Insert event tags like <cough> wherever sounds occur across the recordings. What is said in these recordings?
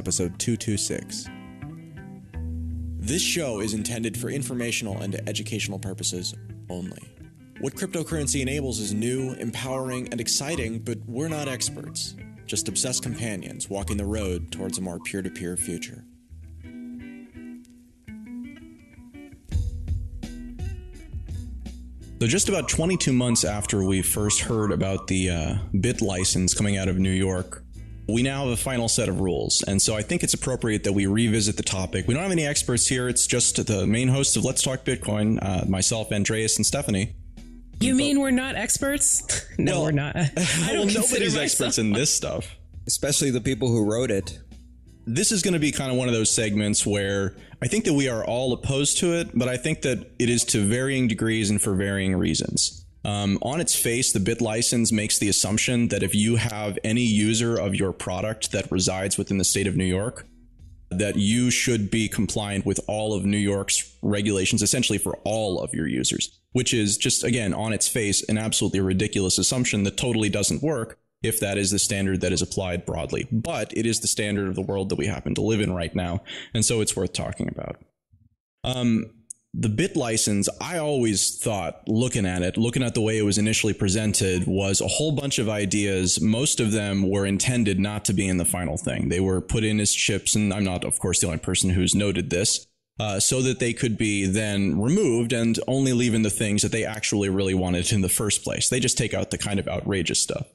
episode 226. This show is intended for informational and educational purposes only. What cryptocurrency enables is new, empowering, and exciting, but we're not experts, just obsessed companions walking the road towards a more peer to peer future. So, just about 22 months after we first heard about the uh, bit license coming out of New York, we now have a final set of rules. And so I think it's appropriate that we revisit the topic. We don't have any experts here. It's just the main hosts of Let's Talk Bitcoin, uh, myself, Andreas, and Stephanie. You mean we're not experts? <laughs> no, Well, we're not. <laughs> I don't consider nobody's myself- experts in this stuff. especially the people who wrote it. This is going to be kind of one of those segments where I think that we are all opposed to it, but I think that it is to varying degrees and for varying reasons. Um, on its face, the bit license makes the assumption that if you have any user of your product that resides within the state of New York, that you should be compliant with all of New York's regulations, essentially for all of your users, which is just, again, on its face, an absolutely ridiculous assumption that totally doesn't work if that is the standard that is applied broadly. But it is the standard of the world that we happen to live in right now. And so it's worth talking about. Um, the bit license, I always thought, looking at it, looking at the way it was initially presented, was a whole bunch of ideas. Most of them were intended not to be in the final thing. They were put in as chips, and I'm not, of course, the only person who's noted this, uh, so that they could be then removed and only leave in the things that they actually really wanted in the first place. They just take out the kind of outrageous stuff.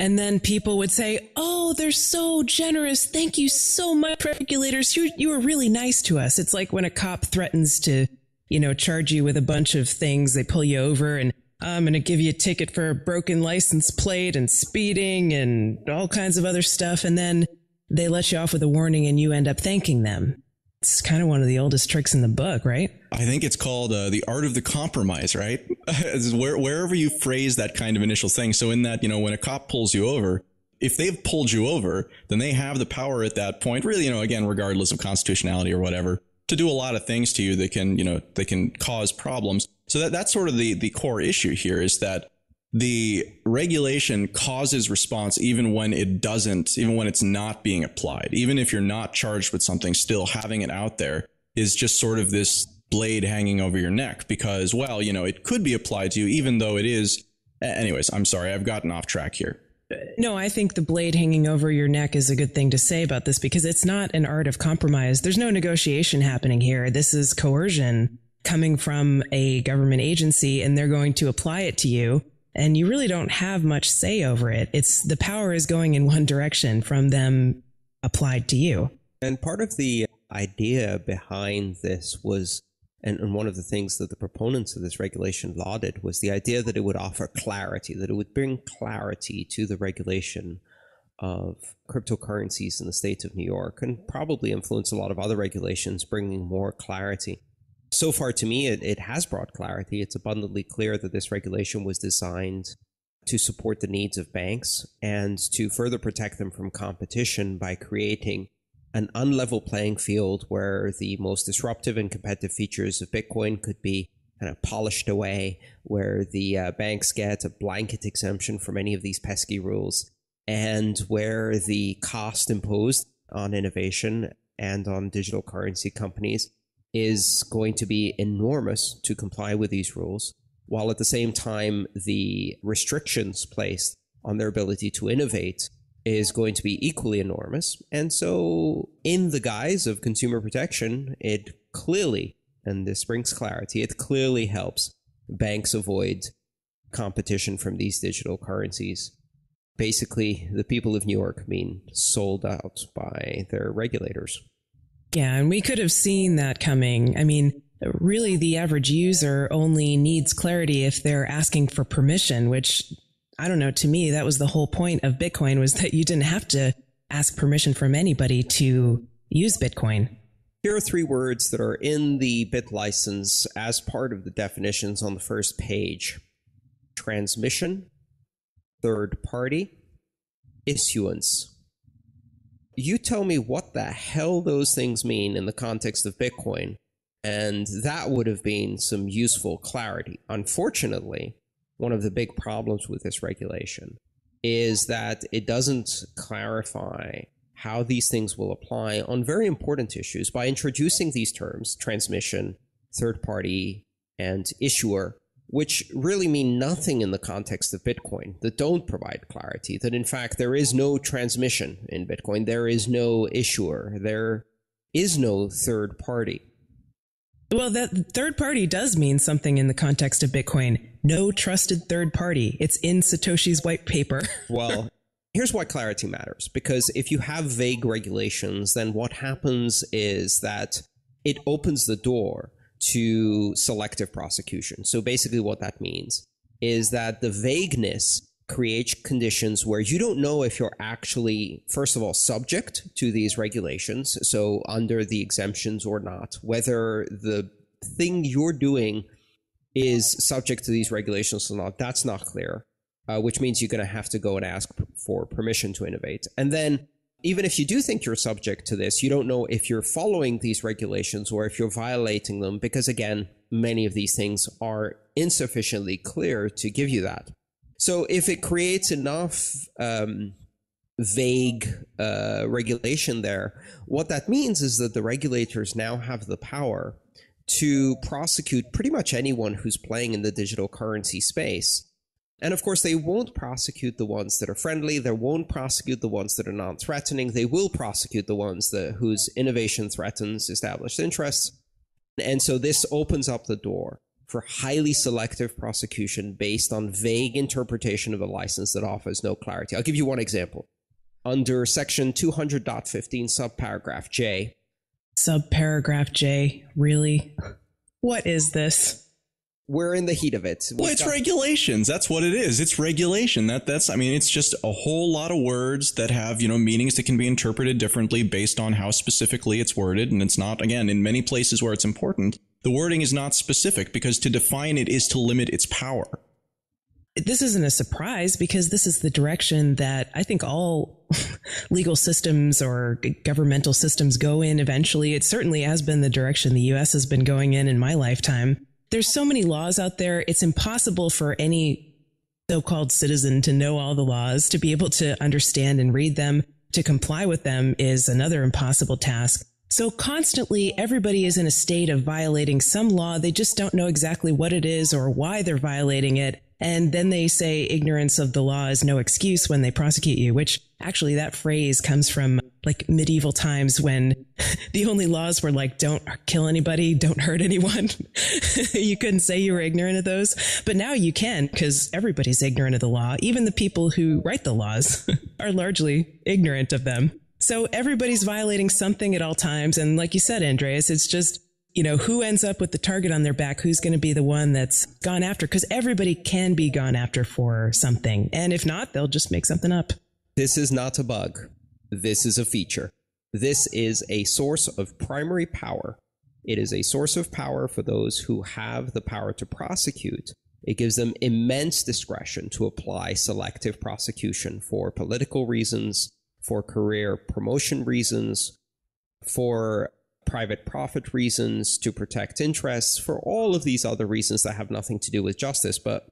And then people would say, "Oh, they're so generous. Thank you so much, regulators. You you were really nice to us." It's like when a cop threatens to, you know, charge you with a bunch of things. They pull you over and I'm going to give you a ticket for a broken license plate and speeding and all kinds of other stuff, and then they let you off with a warning, and you end up thanking them. It's kind of one of the oldest tricks in the book, right? I think it's called uh, the art of the compromise, right? <laughs> Where, wherever you phrase that kind of initial thing. So, in that, you know, when a cop pulls you over, if they've pulled you over, then they have the power at that point, really, you know, again, regardless of constitutionality or whatever, to do a lot of things to you that can, you know, they can cause problems. So that that's sort of the the core issue here is that the regulation causes response even when it doesn't, even when it's not being applied. Even if you're not charged with something, still having it out there is just sort of this blade hanging over your neck because, well, you know, it could be applied to you, even though it is. Anyways, I'm sorry, I've gotten off track here. No, I think the blade hanging over your neck is a good thing to say about this because it's not an art of compromise. There's no negotiation happening here. This is coercion coming from a government agency and they're going to apply it to you and you really don't have much say over it. It's the power is going in one direction from them applied to you. And part of the idea behind this was, and, and one of the things that the proponents of this regulation lauded was the idea that it would offer clarity, that it would bring clarity to the regulation of cryptocurrencies in the state of New York and probably influence a lot of other regulations, bringing more clarity. So far, to me, it, it has brought clarity. It's abundantly clear that this regulation was designed to support the needs of banks and to further protect them from competition by creating an unlevel playing field where the most disruptive and competitive features of Bitcoin could be kind of polished away, where the uh, banks get a blanket exemption from any of these pesky rules, and where the cost imposed on innovation and on digital currency companies is going to be enormous to comply with these rules, while at the same time, the restrictions placed on their ability to innovate is going to be equally enormous. And so, in the guise of consumer protection, it clearly, and this brings clarity, it clearly helps banks avoid competition from these digital currencies. Basically, the people of New York mean sold out by their regulators. Yeah, and we could have seen that coming. I mean, really, the average user only needs clarity if they're asking for permission, which I don't know. To me, that was the whole point of Bitcoin was that you didn't have to ask permission from anybody to use Bitcoin. Here are three words that are in the bit license as part of the definitions on the first page transmission, third party, issuance. You tell me what the hell those things mean in the context of Bitcoin, and that would have been some useful clarity. Unfortunately, one of the big problems with this regulation is that it doesn't clarify how these things will apply on very important issues by introducing these terms transmission, third party, and issuer, which really mean nothing in the context of Bitcoin, that don't provide clarity. That in fact, there is no transmission in Bitcoin, there is no issuer, there is no third party. Well, that third party does mean something in the context of Bitcoin. No trusted third party. It's in Satoshi's white paper. <laughs> well, here's why clarity matters because if you have vague regulations, then what happens is that it opens the door to selective prosecution. So basically, what that means is that the vagueness creates conditions where you don't know if you're actually, first of all, subject to these regulations, so under the exemptions or not, whether the thing you're doing is subject to these regulations or not, that's not clear, uh, which means you're going to have to go and ask for permission to innovate. And then, even if you do think you're subject to this, you don't know if you're following these regulations or if you're violating them, because again, many of these things are insufficiently clear to give you that. So if it creates enough um, vague uh, regulation there, what that means is that the regulators now have the power to prosecute pretty much anyone who's playing in the digital currency space. And of course, they won't prosecute the ones that are friendly. They won't prosecute the ones that are non-threatening. They will prosecute the ones that whose innovation threatens established interests. And so this opens up the door for highly selective prosecution based on vague interpretation of a license that offers no clarity. I'll give you one example. Under section 200.15 subparagraph J. Subparagraph J, really? What is this? We're in the heat of it. We've well, it's got- regulations. That's what it is. It's regulation. That that's I mean, it's just a whole lot of words that have, you know, meanings that can be interpreted differently based on how specifically it's worded. And it's not again in many places where it's important the wording is not specific because to define it is to limit its power. This isn't a surprise because this is the direction that I think all <laughs> legal systems or governmental systems go in eventually. It certainly has been the direction the US has been going in in my lifetime. There's so many laws out there. It's impossible for any so-called citizen to know all the laws, to be able to understand and read them, to comply with them is another impossible task. So constantly everybody is in a state of violating some law. They just don't know exactly what it is or why they're violating it. And then they say ignorance of the law is no excuse when they prosecute you, which actually that phrase comes from like medieval times when <laughs> the only laws were like, don't kill anybody, don't hurt anyone. <laughs> you couldn't say you were ignorant of those, but now you can because everybody's ignorant of the law. Even the people who write the laws <laughs> are largely ignorant of them. So everybody's violating something at all times. And like you said, Andreas, it's just, you know, who ends up with the target on their back? Who's going to be the one that's gone after? Because everybody can be gone after for something. And if not, they'll just make something up. This is not a bug. This is a feature. This is a source of primary power. It is a source of power for those who have the power to prosecute. It gives them immense discretion to apply selective prosecution for political reasons, for career promotion reasons, for private profit reasons, to protect interests, for all of these other reasons that have nothing to do with justice. But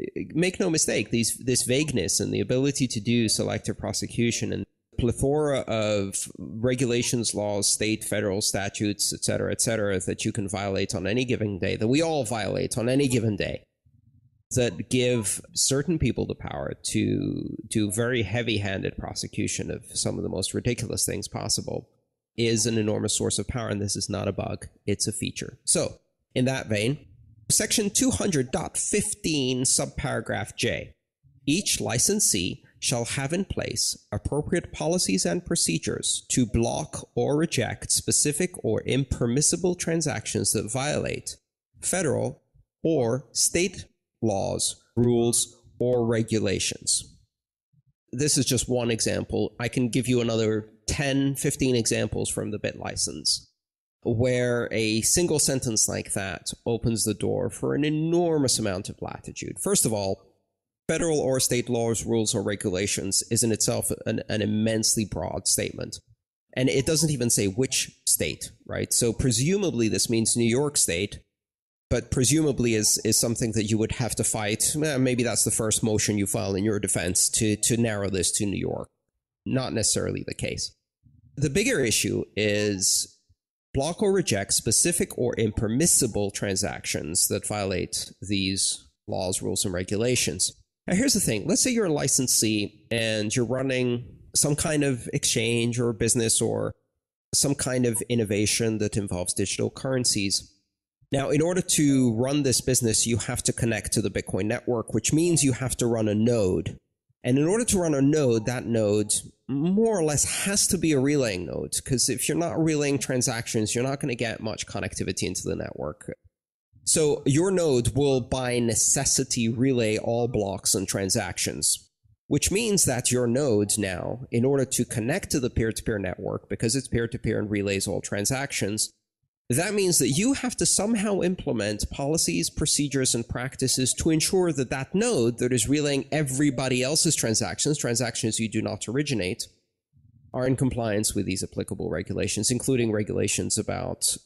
eh, make no mistake, these, this vagueness and the ability to do selective prosecution and plethora of regulations, laws, state, federal statutes, et cetera, et cetera, that you can violate on any given day, that we all violate on any given day that give certain people the power to do very heavy handed prosecution of some of the most ridiculous things possible is an enormous source of power. And this is not a bug, it's a feature. So, in that vein, section 200.15, subparagraph J each licensee shall have in place appropriate policies and procedures to block or reject specific or impermissible transactions that violate federal or state laws, rules, or regulations. This is just one example. I can give you another 10, 15 examples from the BitLicense where a single sentence like that opens the door for an enormous amount of latitude. First of all, federal or state laws, rules, or regulations is in itself an, an, immensely broad statement. And it doesn't even say which state, right? So presumably this means New York State but presumably is is something that you would have to fight. Eh, maybe that's the first motion you file in your defense to to narrow this to New York. Not necessarily the case. The bigger issue is block or reject specific or impermissible transactions that violate these laws, rules, and regulations. Now, here's the thing let's say you're a licensee and you're running some kind of exchange or business or some kind of innovation that involves digital currencies. Now, in order to run this business, you have to connect to the Bitcoin network, which means you have to run a node. And in order to run a node, that node more or less has to be a relaying node, because if you're not relaying transactions, you're not going to get much connectivity into the network. So your node will by necessity relay all blocks and transactions, which means that your node now, in order to connect to the peer to peer network, because it's peer to peer and relays all transactions, that means that you have to somehow implement policies, procedures, and practices to ensure that that node that is relaying everybody else's transactions, transactions you do not originate, are in compliance with these applicable regulations, including regulations about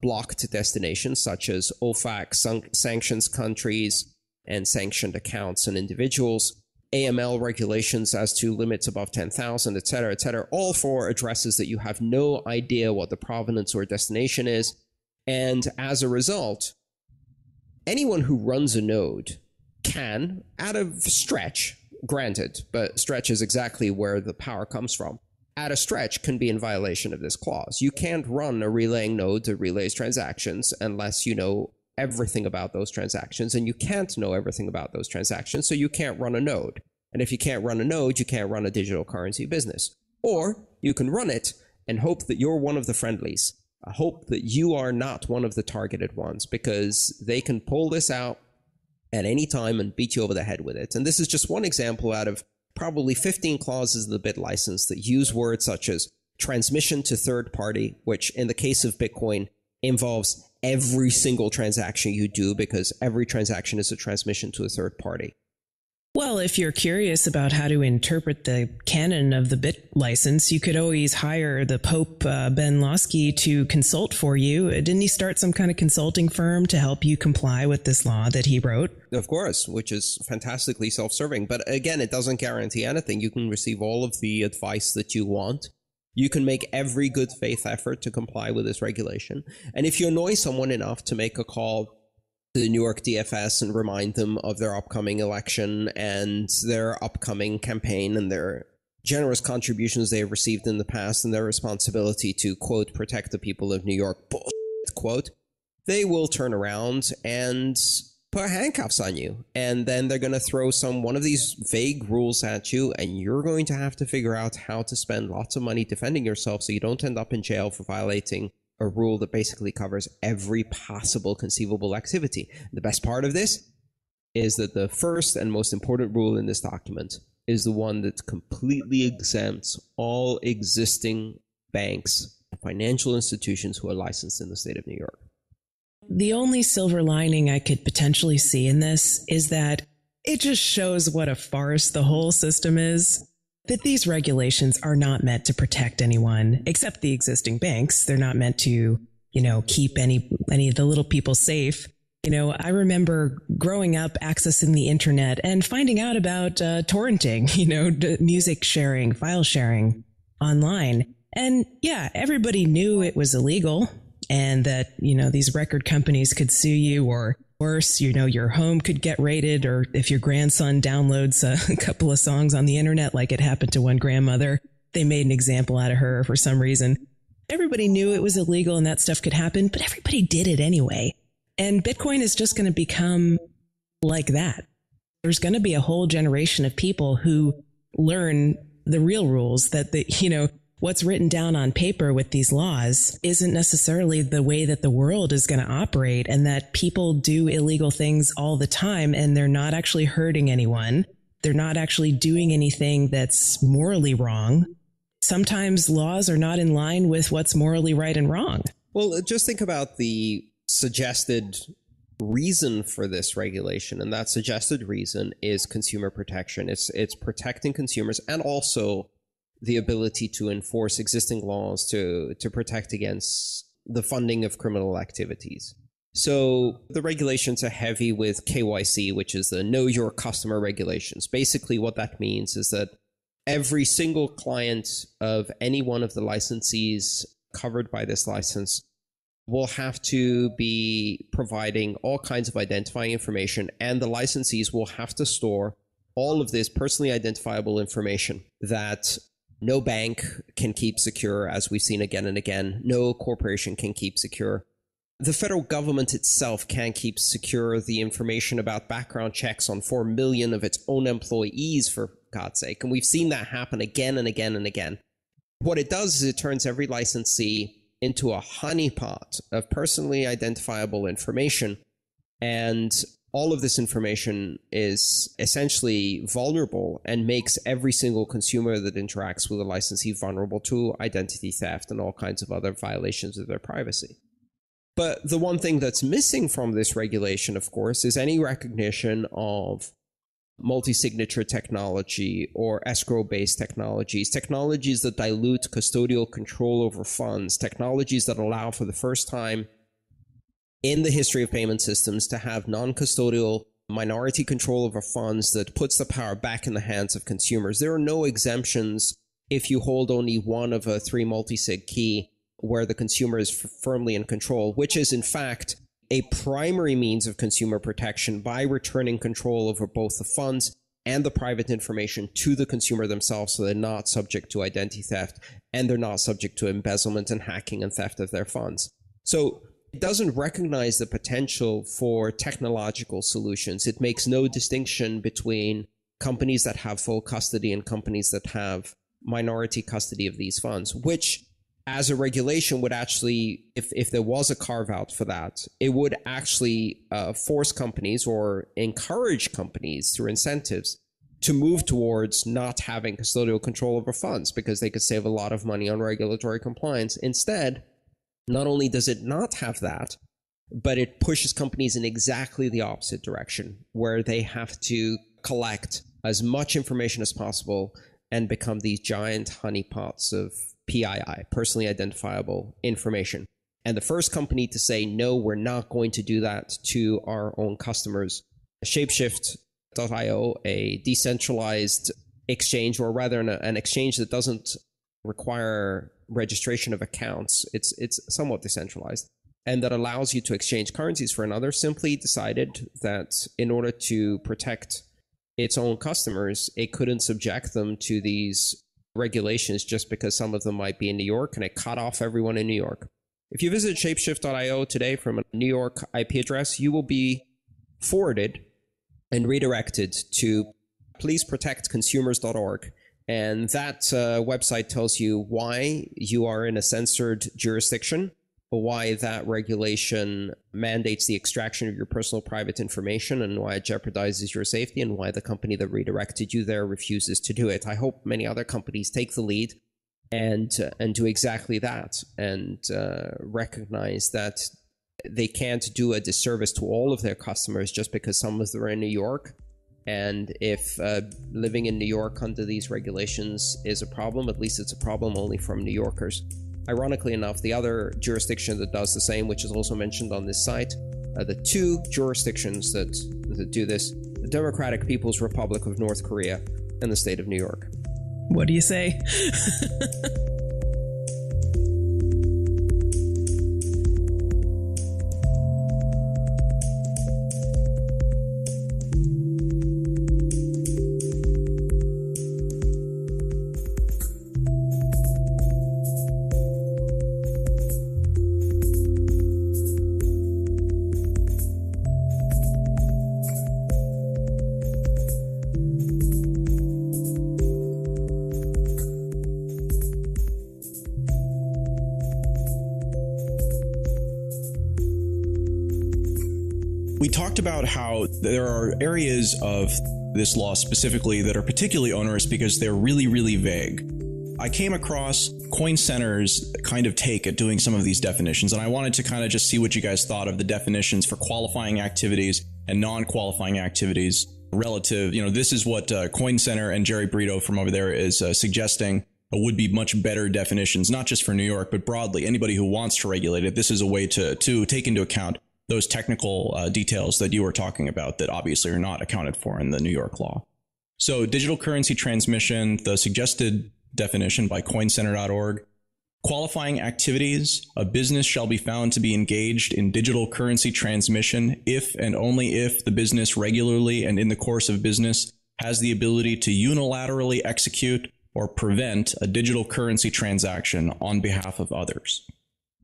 blocked destinations such as OFAC, san- sanctions countries, and sanctioned accounts and individuals, AML regulations as to limits above 10,000, et cetera, et cetera, all for addresses that you have no idea what the provenance or destination is. And as a result, anyone who runs a node can, out of stretch, granted, but stretch is exactly where the power comes from, at a stretch can be in violation of this clause. You can't run a relaying node that relays transactions unless you know everything about those transactions, and you can't know everything about those transactions, so you can't run a node. And if you can't run a node, you can't run a digital currency business. Or you can run it and hope that you're one of the friendlies. I hope that you are not one of the targeted ones because they can pull this out at any time and beat you over the head with it. And this is just one example out of probably 15 clauses of the BitLicense that use words such as transmission to third party, which in the case of Bitcoin involves every single transaction you do because every transaction is a transmission to a third party. Well, if you're curious about how to interpret the canon of the bit license, you could always hire the Pope uh, Ben Lawsky to consult for you. Didn't he start some kind of consulting firm to help you comply with this law that he wrote? Of course, which is fantastically self serving. But again, it doesn't guarantee anything. You can receive all of the advice that you want. You can make every good faith effort to comply with this regulation. And if you annoy someone enough to make a call to the New York DFS and remind them of their upcoming election and their upcoming campaign and their generous contributions they have received in the past and their responsibility to, quote, protect the people of New York, quote, they will turn around and put handcuffs on you. And then they're going to throw some one of these vague rules at you, and you're going to have to figure out how to spend lots of money defending yourself so you don't end up in jail for violating a rule that basically covers every possible conceivable activity. The best part of this is that the first and most important rule in this document is the one that completely exempts all existing banks, financial institutions who are licensed in the state of New York. The only silver lining I could potentially see in this is that it just shows what a farce the whole system is that these regulations are not meant to protect anyone except the existing banks. They're not meant to, you know, keep any any of the little people safe. You know, I remember growing up accessing the internet and finding out about uh, torrenting, <laughs> you know, d- music sharing, file sharing online. And yeah, everybody knew it was illegal and that, you know, these record companies could sue you or worse, you know, your home could get raided, or if your grandson downloads <laughs> a, couple of songs on the internet, like it happened to one grandmother, they made an example out of her for some reason. Everybody knew it was illegal and that stuff could happen, but everybody did it anyway. And Bitcoin is just going to become like that. There's going to be a whole generation of people who learn the real rules that the, you know, what's written down on paper with these laws isn't necessarily the way that the world is going to operate and that people do illegal things all the time and they're not actually hurting anyone. They're not actually doing anything that's morally wrong. Sometimes laws are not in line with what's morally right and wrong. Well, just think about the suggested reason for this regulation and that suggested reason is consumer protection it's it's protecting consumers and also the ability to enforce existing laws to to protect against the funding of criminal activities. So the regulations are heavy with KYC, which is the know your customer regulations. Basically, what that means is that every single client of any one of the licensees covered by this license will have to be providing all kinds of identifying information, and the licensees will have to store all of this personally identifiable information that no bank can keep secure, as we've seen again and again. No corporation can keep secure. The federal government itself can't keep secure the information about background checks on 4 million of its own employees, for God's sake. And we've seen that happen again and again and again. What it does is it turns every licensee into a honeypot of personally identifiable information. And all of this information is essentially vulnerable and makes every single consumer that interacts with a licensee vulnerable to identity theft and all kinds of other violations of their privacy. But the one thing that's missing from this regulation, of course, is any recognition of multi signature technology or escrow based technologies, technologies that dilute custodial control over funds, technologies that allow for the first time in the history of payment systems to have non custodial minority control over funds that puts the power back in the hands of consumers. There are no exemptions if you hold only one of a three multi sig key where the consumer is f- firmly in control, which is in fact a primary means of consumer protection by returning control over both the funds and the private information to the consumer themselves so they're not subject to identity theft and they're not subject to embezzlement and hacking and theft of their funds. So it doesn't recognize the potential for technological solutions. It makes no distinction between companies that have full custody and companies that have minority custody of these funds, which as a regulation would actually, if, if there was a carve out for that, it would actually uh, force companies or encourage companies through incentives to move towards not having custodial control over funds because they could save a lot of money on regulatory compliance. Instead, not only does it not have that, but it pushes companies in exactly the opposite direction, where they have to collect as much information as possible and become these giant honeypots of PII, personally identifiable information. And the first company to say, no, we're not going to do that to our own customers, Shapeshift.io, a decentralized exchange, or rather an, an exchange that doesn't require registration of accounts. It's, it's somewhat decentralized and that allows you to exchange currencies for another simply decided that in order to protect its own customers, it couldn't subject them to these regulations just because some of them might be in New York and it cut off everyone in New York. If you visit shapeshift.io today from a New York IP address, you will be forwarded and redirected to pleaseprotectconsumers.org. And that uh, website tells you why you are in a censored jurisdiction why that regulation mandates the extraction of your personal private information and why it jeopardizes your safety and why the company that redirected you there refuses to do it. I hope many other companies take the lead and uh, and do exactly that and uh, recognize that they can't do a disservice to all of their customers just because some of them are in New York. And if uh, living in New York under these regulations is a problem, at least it's a problem only from New Yorkers. Ironically enough, the other jurisdiction that does the same, which is also mentioned on this site, uh, the two jurisdictions that, that do this the Democratic People's Republic of North Korea and the state of New York. What do you say? <laughs> about how there are areas of this law specifically that are particularly onerous because they're really, really vague. I came across Coin Center's kind of take at doing some of these definitions, and I wanted to kind of just see what you guys thought of the definitions for qualifying activities and non qualifying activities relative. You know, this is what uh, Coin Center and Jerry Brito from over there is uh, suggesting would be much better definitions, not just for New York, but broadly. Anybody who wants to regulate it, this is a way to, to take into account those technical uh, details that you were talking about that obviously are not accounted for in the New York law. So, digital currency transmission, the suggested definition by coincenter.org Qualifying activities, a business shall be found to be engaged in digital currency transmission if and only if the business regularly and in the course of business has the ability to unilaterally execute or prevent a digital currency transaction on behalf of others.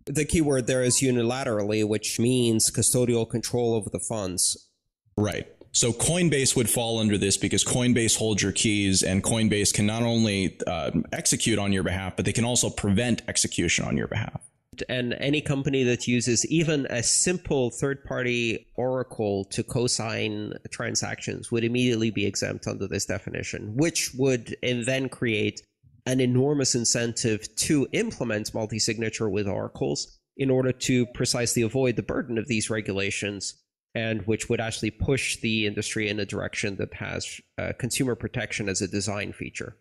The key word there is unilaterally, which means custodial control over the funds. Right. So Coinbase would fall under this because Coinbase holds your keys, and Coinbase can not only uh, execute on your behalf, but they can also prevent execution on your behalf. And any company that uses even a simple third party oracle to cosign transactions would immediately be exempt under this definition, which would then create an enormous incentive to implement multi signature with oracles in order to precisely avoid the burden of these regulations and which would actually push the industry in a direction that has uh, consumer protection as a design feature.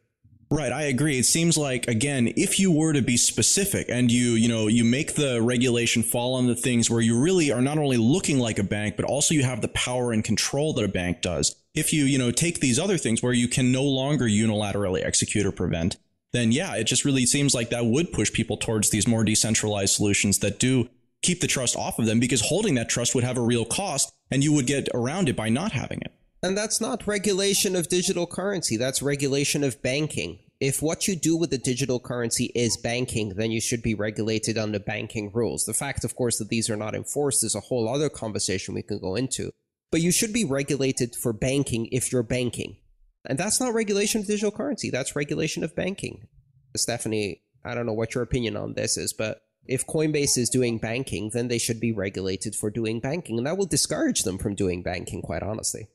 Right, I agree. It seems like again, if you were to be specific and you, you know, you make the regulation fall on the things where you really are not only looking like a bank, but also you have the power and control that a bank does. If you, you know, take these other things where you can no longer unilaterally execute or prevent, then yeah, it just really seems like that would push people towards these more decentralized solutions that do keep the trust off of them because holding that trust would have a real cost and you would get around it by not having it. And that's not regulation of digital currency, that's regulation of banking. If what you do with the digital currency is banking, then you should be regulated under banking rules. The fact, of course, that these are not enforced is a whole other conversation we can go into. But you should be regulated for banking if you're banking. And that's not regulation of digital currency, that's regulation of banking. Stephanie, I don't know what your opinion on this is, but if Coinbase is doing banking, then they should be regulated for doing banking, and that will discourage them from doing banking, quite honestly.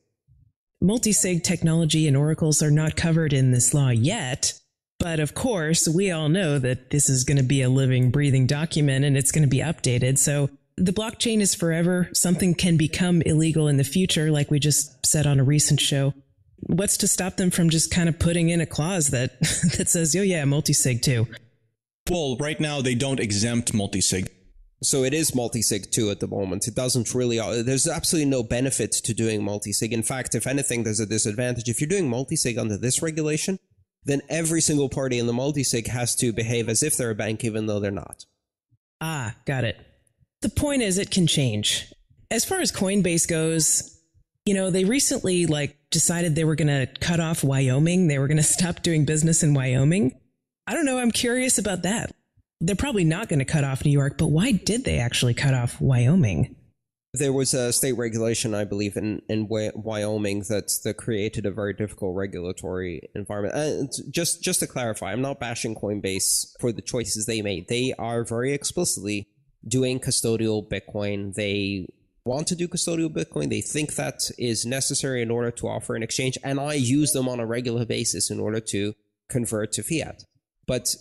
Multisig technology and oracles are not covered in this law yet, but of course, we all know that this is going to be a living, breathing document and it's going to be updated. So the blockchain is forever. Something can become illegal in the future, like we just said on a recent show. What's to stop them from just kind of putting in a clause that, <laughs> that says, oh yeah, multisig too? Well, right now they don't exempt multisig. So it is multisig too at the moment. It doesn't really. Uh, there's absolutely no benefit to doing multisig. In fact, if anything, there's a disadvantage. If you're doing multisig under this regulation, then every single party in the multisig has to behave as if they're a bank, even though they're not. Ah, got it. The point is, it can change. As far as Coinbase goes, you know, they recently like decided they were going to cut off Wyoming. They were going <laughs> to stop doing business in Wyoming. I don't know. I'm curious about that. They're probably not going to cut off New York, but why did they actually cut off Wyoming? There was a state regulation, I believe, in, in Wyoming that, that created a very difficult regulatory environment. Uh, and just just to clarify, I'm not bashing Coinbase for the choices they made. They are very explicitly doing custodial Bitcoin. They want to do custodial Bitcoin. They think that is necessary in order to offer an exchange, and I use them on a regular basis in order to convert to fiat. But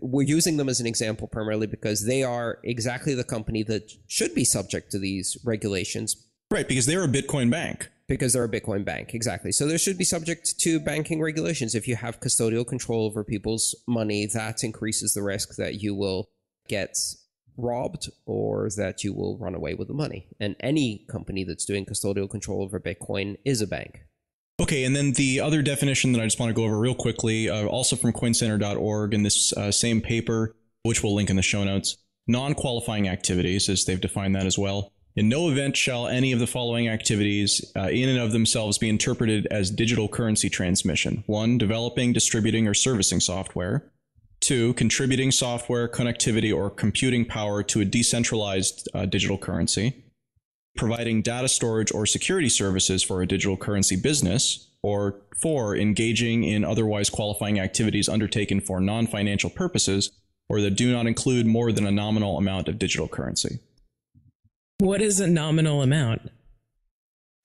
we're using them as an example primarily because they are exactly the company that should be subject to these regulations. Right, because they're a Bitcoin bank. Because they're a Bitcoin bank, exactly. So they should be subject to banking regulations. If you have custodial control over people's money, that increases the risk that you will get robbed or that you will run away with the money. And any company that's doing custodial control over Bitcoin is a bank. Okay, and then the other definition that I just want to go over real quickly, uh, also from coincenter.org in this uh, same paper, which we'll link in the show notes non qualifying activities, as they've defined that as well. In no event shall any of the following activities, uh, in and of themselves, be interpreted as digital currency transmission. One, developing, distributing, or servicing software. Two, contributing software, connectivity, or computing power to a decentralized uh, digital currency providing data storage or security services for a digital currency business, or four, engaging in otherwise qualifying activities undertaken for non financial purposes or that do not include more than a nominal amount of digital currency. What is a nominal amount?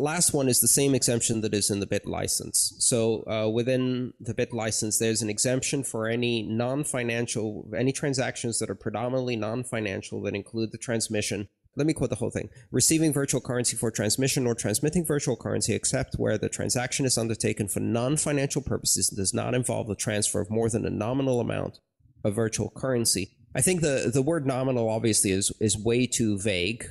Last one is the same exemption that is in the BIT license. So uh, within the BIT license, there's an exemption for any non-financial, any transactions that are predominantly non-financial that include the transmission let me quote the whole thing. Receiving virtual currency for transmission or transmitting virtual currency except where the transaction is undertaken for non-financial purposes and does not involve the transfer of more than a nominal amount of virtual currency. I think the, the word nominal obviously is, is way too vague,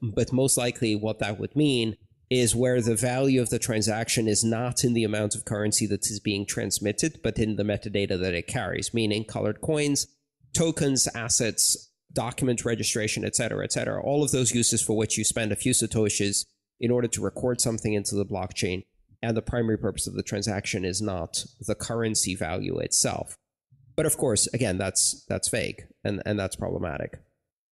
but most likely what that would mean is where the value of the transaction is not in the amount of currency that is being transmitted, but in the metadata that it carries, meaning colored coins, tokens, assets, document registration, etc., etc. All of those uses for which you spend a few satoshis in order to record something into the blockchain, and the primary purpose of the transaction is not the currency value itself. But of course, again, that's that's vague and, and that's problematic.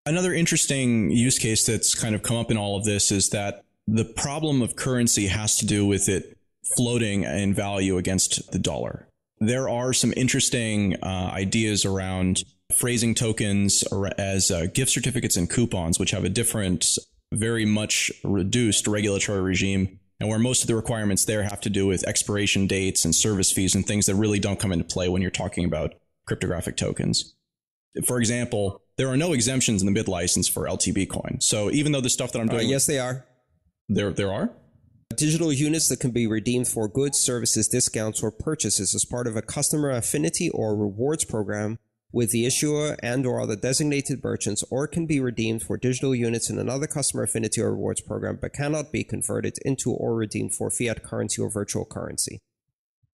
Another interesting use case that's kind of come up in all of this is that the problem of currency has to do with it floating in value against the dollar. There are some interesting uh, ideas around phrasing tokens as uh, gift certificates and coupons, which have a different, very much reduced regulatory regime, and where most of the requirements there have to do with expiration dates and service fees and things that really don't come into play when you're talking about cryptographic tokens. For example, there are no exemptions in the bit license for LTB coin. So even though the stuff that I'm uh, doing, uh, yes, they are. There, there are. Digital units that can be redeemed for goods, services, discounts, or purchases as part of a customer affinity or rewards program with the issuer and or other designated merchants or can be redeemed for digital units in another customer affinity or rewards program but cannot be converted into or redeemed for fiat currency or virtual currency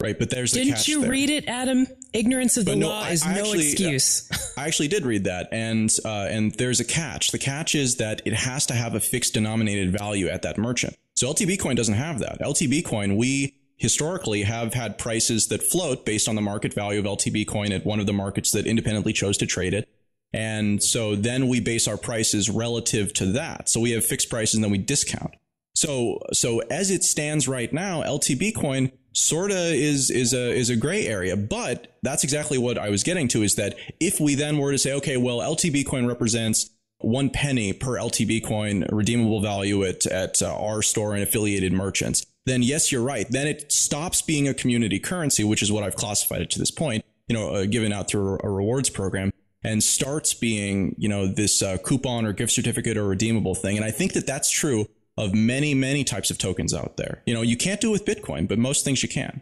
right but there's didn't you there. read it adam ignorance of but the no, law I, is I no actually, excuse i actually did read that and uh, and there's a catch the catch is that it has to have a fixed denominated value at that merchant so ltb coin doesn't have that ltb coin we historically have had prices that float based on the market value of LTB coin at one of the markets that independently chose to trade it. And so then we base our prices relative to that. So we have fixed prices and then we discount. So so as it stands right now, LTB coin sorta is is a is a gray area, but that's exactly what I was getting to is that if we then were to say, okay, well, LTB coin represents one penny per LTB coin redeemable value at at uh, our store and affiliated merchants then yes, you're right. Then it stops being a community currency, which is what I've classified it to this point, you know, uh, given out through a, rewards program and starts being, you know, this uh, coupon or gift certificate or redeemable thing. And I think that that's true of many, many types of tokens out there. You know, you can't do it with Bitcoin, but most things you can.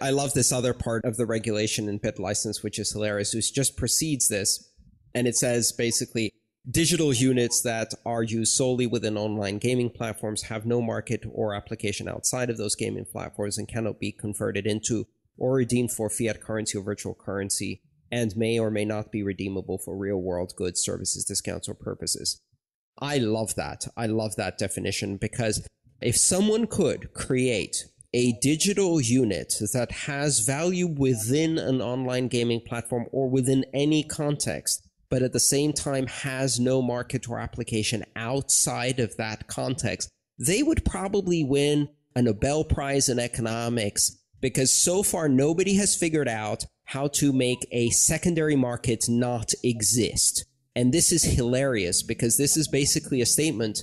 I love this other part of the regulation in BitLicense, which is hilarious, which just precedes this. And it says basically, Digital units that are used solely within online gaming platforms have no market or application outside of those gaming platforms and cannot be converted into or redeemed for fiat currency or virtual currency and may or may not be redeemable for real world goods, services, discounts, or purposes. I love that. I love that definition because if someone could create a digital unit that has value within an online gaming platform or within any context, but at the same time has no market or application outside of that context, they would probably win a Nobel Prize in economics because so far nobody has figured out how to make a secondary market not exist. And this is hilarious because this is basically a statement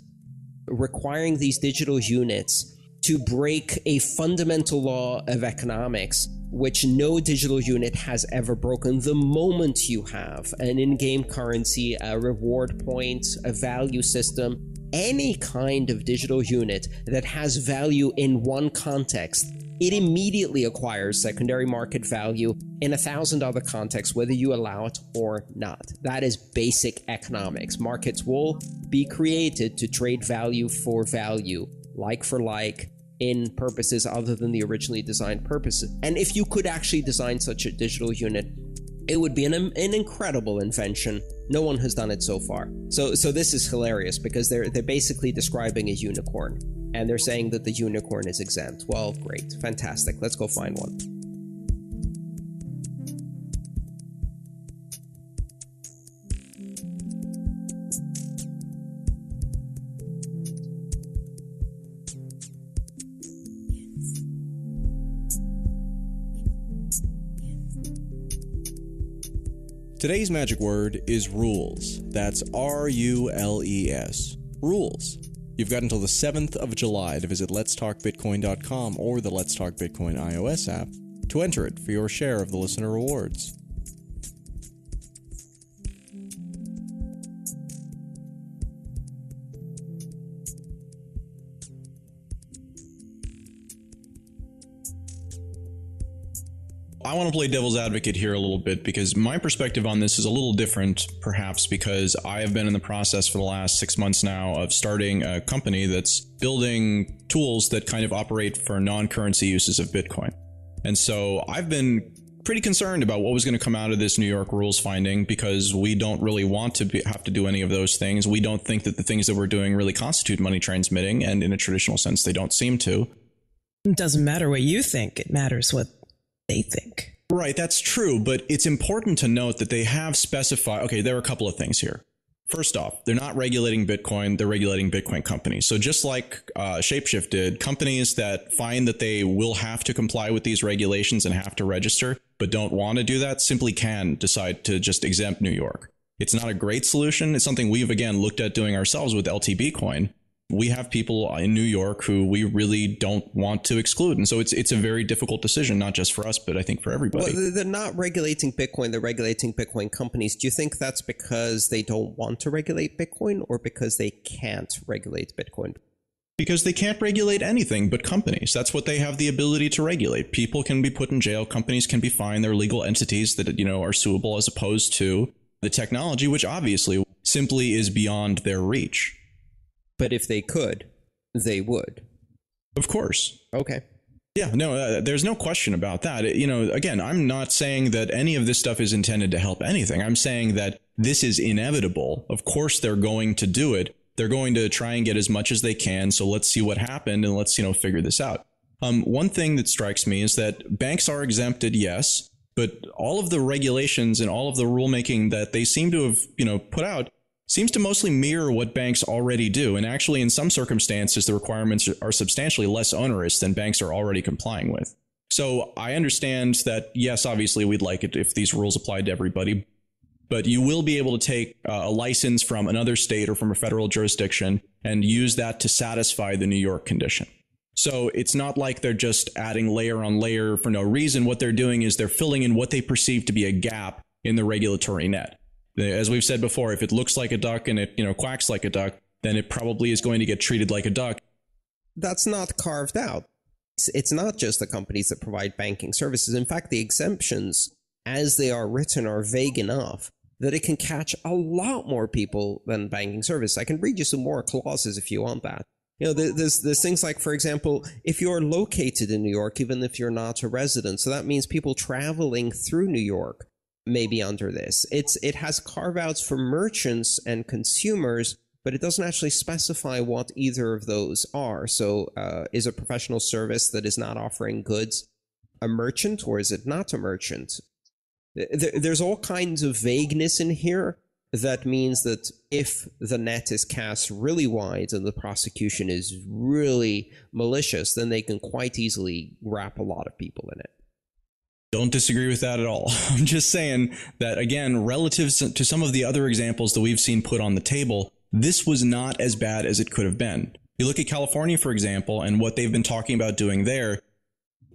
requiring these digital units to break a fundamental law of economics which no digital unit has ever broken. The moment you have an in game currency, a reward point, a value system, any kind of digital unit that has value in one context, it immediately acquires secondary market value in a thousand other contexts, whether you allow it or not. That is basic economics. Markets will be created to trade value for value, like for like, in purposes other than the originally designed purposes. And if you could actually design such a digital unit, it would be an, an incredible invention. No one has done it so far. So so this is hilarious because they're they're basically describing a unicorn and they're saying that the unicorn is exempt. Well, great. Fantastic. Let's go find one. Today's magic word is rules. That's R U L E S. Rules. You've got until the 7th of July to visit letstalkbitcoin.com or the Let's Talk Bitcoin iOS app to enter it for your share of the listener rewards. I want to play devil's advocate here a little bit because my perspective on this is a little different, perhaps because I have been in the process for the last six months now of starting a company that's building tools that kind of operate for non currency uses of Bitcoin. And so I've been pretty concerned about what was going to come out of this New York rules finding because we don't really want to be, have to do any of those things. We don't think that the things that we're doing really constitute money transmitting, and in a traditional sense, they don't seem to. It doesn't matter what you think, it matters what they think. Right, that's true, but it's important to note that they have specified. Okay, there are a couple of things here. First off, they're not regulating Bitcoin, they're regulating Bitcoin companies. So, just like uh, Shapeshift did, companies that find that they will have to comply with these regulations and have to register, but don't want to do that, simply can decide to just exempt New York. It's not a great solution. It's something we've, again, looked at doing ourselves with LTB Coin we have people in New York who we really don't want to exclude, and so it's it's a very difficult decision, not just for us, but I think for everybody. Well, they're not regulating Bitcoin; they're regulating Bitcoin companies. Do you think that's because they don't want to regulate Bitcoin, or because they can't regulate Bitcoin? Because they can't regulate anything but companies. That's what they have the ability to regulate. People can be put in jail. Companies can be fined. They're legal entities that you know are suable, as opposed to the technology, which obviously simply is beyond their reach. But if they could, they would. Of course. Okay. Yeah, no, uh, there's no question about that. It, you know, again, I'm not saying that any of this stuff is intended to help anything. I'm saying that this is inevitable. Of course, they're going to do it. They're going to try and get as much as they can. So let's see what happened and let's, you know, figure this out. Um, one thing that strikes me is that banks are exempted, yes, but all of the regulations and all of the rulemaking that they seem to have, you know, put out seems to mostly mirror what banks already do. And actually, in some circumstances, the requirements are substantially less onerous than banks are already complying with. So I understand that, yes, obviously, we'd like it if these rules applied to everybody, but you will be able to take uh, a license from another state or from a federal jurisdiction and use that to satisfy the New York condition. So it's not like they're just adding layer on layer for no reason. What they're doing is they're filling in what they perceive to be a gap in the regulatory net. As we've said before, if it looks like a duck and it, you know, quacks like a duck, then it probably is going to get treated like a duck. That's not carved out. It's, it's not just the companies that provide banking services. In fact, the exemptions, as they are written, are vague enough that it can catch a lot more people than banking service. I can read you some more clauses if you want that. You know, there's there's things like, for example, if you're located in New York, even if you're not a resident, so that means people traveling through New York maybe under this. It's it has carve outs for merchants and consumers, but it doesn't actually specify what either of those are. So, uh, is a professional service that is not offering goods a merchant, or is it not a merchant? There's all kinds of vagueness in here. That means that if the net is cast really wide and the prosecution is really malicious, then they can quite easily wrap a lot of people in it. Don't disagree with that at all. <laughs> I'm just saying that, again, relative to some of the other examples that we've seen put on the table, this was not as bad as it could have been. You look at California, for example, and what they've been talking about doing there.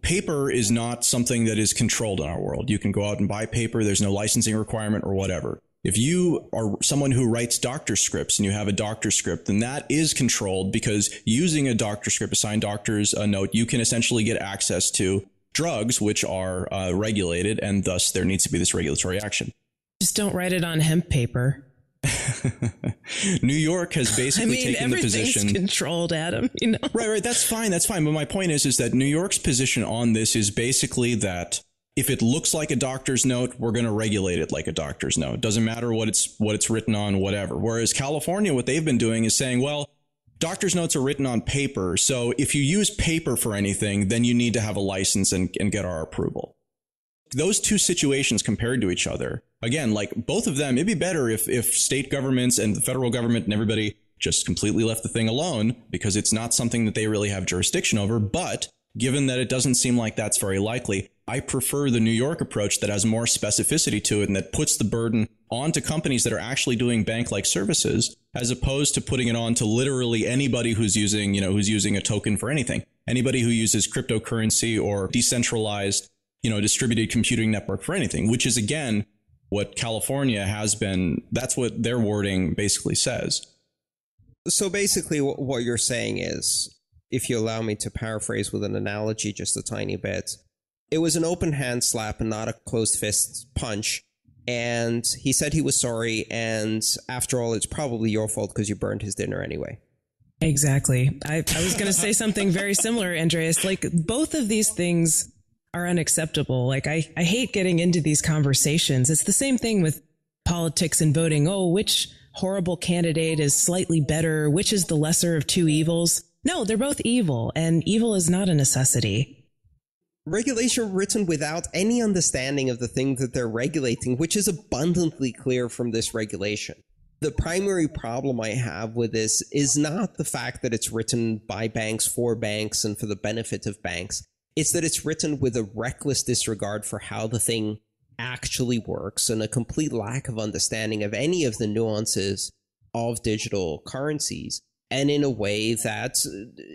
Paper is not something that is controlled in our world. You can go out and buy paper, there's no licensing requirement or whatever. If you are someone who writes doctor scripts and you have a doctor script, then that is controlled because using a doctor script, a signed doctor's a note, you can essentially get access to drugs, which are uh, regulated, and thus there needs to be this regulatory action. Just don't write it on hemp paper. <laughs> New York has <laughs> basically I mean, taken the position controlled, Adam. You know, right, right. That's fine. That's fine. But my point is, is that New York's position on this is basically that if it looks like a doctor's note, we're going to regulate it like a doctor's note. Doesn't matter what it's what it's written on, whatever. Whereas California, what they've been doing is saying, well, doctor's notes are written on paper. So if you use paper for anything, then you need to have a license and, and get our approval. Those two situations compared to each other, again, like both of them, it'd be better if, if state governments and the federal government and everybody just completely left the thing alone because it's not something that they really have jurisdiction over. But given that it doesn't seem like that's very likely, I prefer the New York approach that has more specificity to it and that puts the burden onto companies that are actually doing bank like services as opposed to putting it on to literally anybody who's using, you know, who's using a token for anything. Anybody who uses cryptocurrency or decentralized, you know, distributed computing network for anything, which is again what California has been, that's what their wording basically says. So basically, what you're saying is, if you allow me to paraphrase with an analogy just a tiny bit, It was an open hand slap and not a closed fist punch. And he said he was sorry. And after all, it's probably your fault because you burned his dinner anyway. Exactly. I, I was going to say something very similar, Andreas. Like both of these things are unacceptable. Like I, I hate getting into these conversations. It's the same thing with politics and voting. Oh, which horrible candidate is slightly better? Which is the lesser of two evils? No, they're both evil, and evil is not a necessity. Regulation written without any understanding of the thing that they're regulating, which is abundantly clear from this regulation. The primary problem I have with this is not the fact that it's written by banks for banks and for the benefit of banks. It's that it's written with a reckless disregard for how the thing actually works and a complete lack of understanding of any of the nuances of digital currencies and in a way that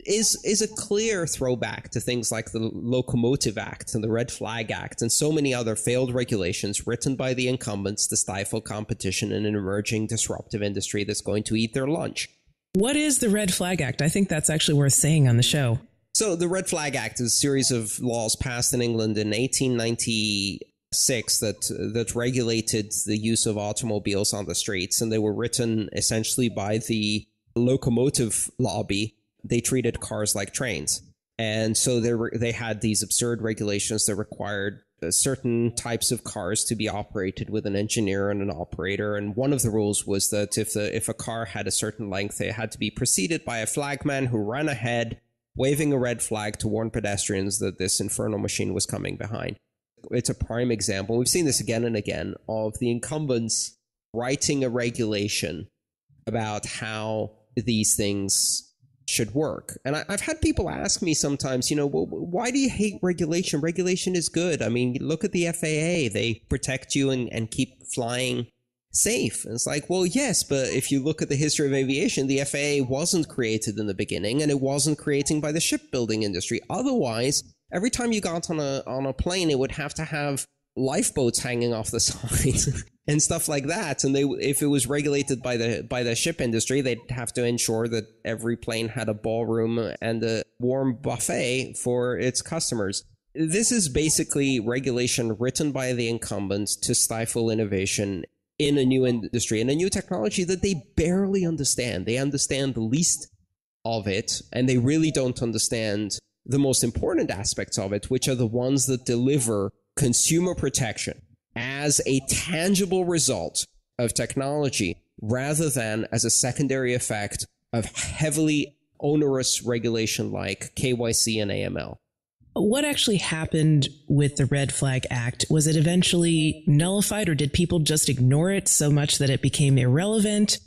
is is a clear throwback to things like the Locomotive Act and the Red Flag Act and so many other failed regulations written by the incumbents to stifle competition in an emerging disruptive industry that's going to eat their lunch. What is the Red Flag Act? I think that's actually worth saying on the show. So the Red Flag Act is a series of laws passed in England in 1896 that that regulated the use of automobiles on the streets and they were written essentially by the locomotive lobby, they treated cars like trains. And so they were, they had these absurd regulations that required uh, certain types of cars to be operated with an engineer and an operator. And one of the rules was that if the if a car had a certain length, it had to be preceded by a flagman who ran ahead, waving a red flag to warn pedestrians that this infernal machine was coming behind. It's a prime example. We've seen this again and again of the incumbents writing a regulation about how these things should work. And I, have had people ask me sometimes, you know, well, why do you hate regulation? Regulation is good. I mean, look at the FAA, they protect you and, and keep flying safe. And it's like, well, yes, but if you look at the history of aviation, the FAA wasn't created in the beginning and it wasn't created by the shipbuilding industry. Otherwise, every time you got on a on a plane, it would have to have lifeboats hanging off the <laughs> side and stuff like that. And they, if it was regulated by the by the ship industry, they'd have to ensure that every plane had a ballroom and a warm buffet for its customers. This is basically regulation written by the incumbents to stifle innovation in a new industry and a new technology that they barely understand. They understand the least of it, and they really don't understand the most important aspects of it, which are the ones that deliver consumer protection as a tangible result of technology rather than as a secondary effect of heavily onerous regulation like KYC and AML. What actually happened with the Red Flag Act? Was it eventually nullified or did people just ignore it so much that it became irrelevant?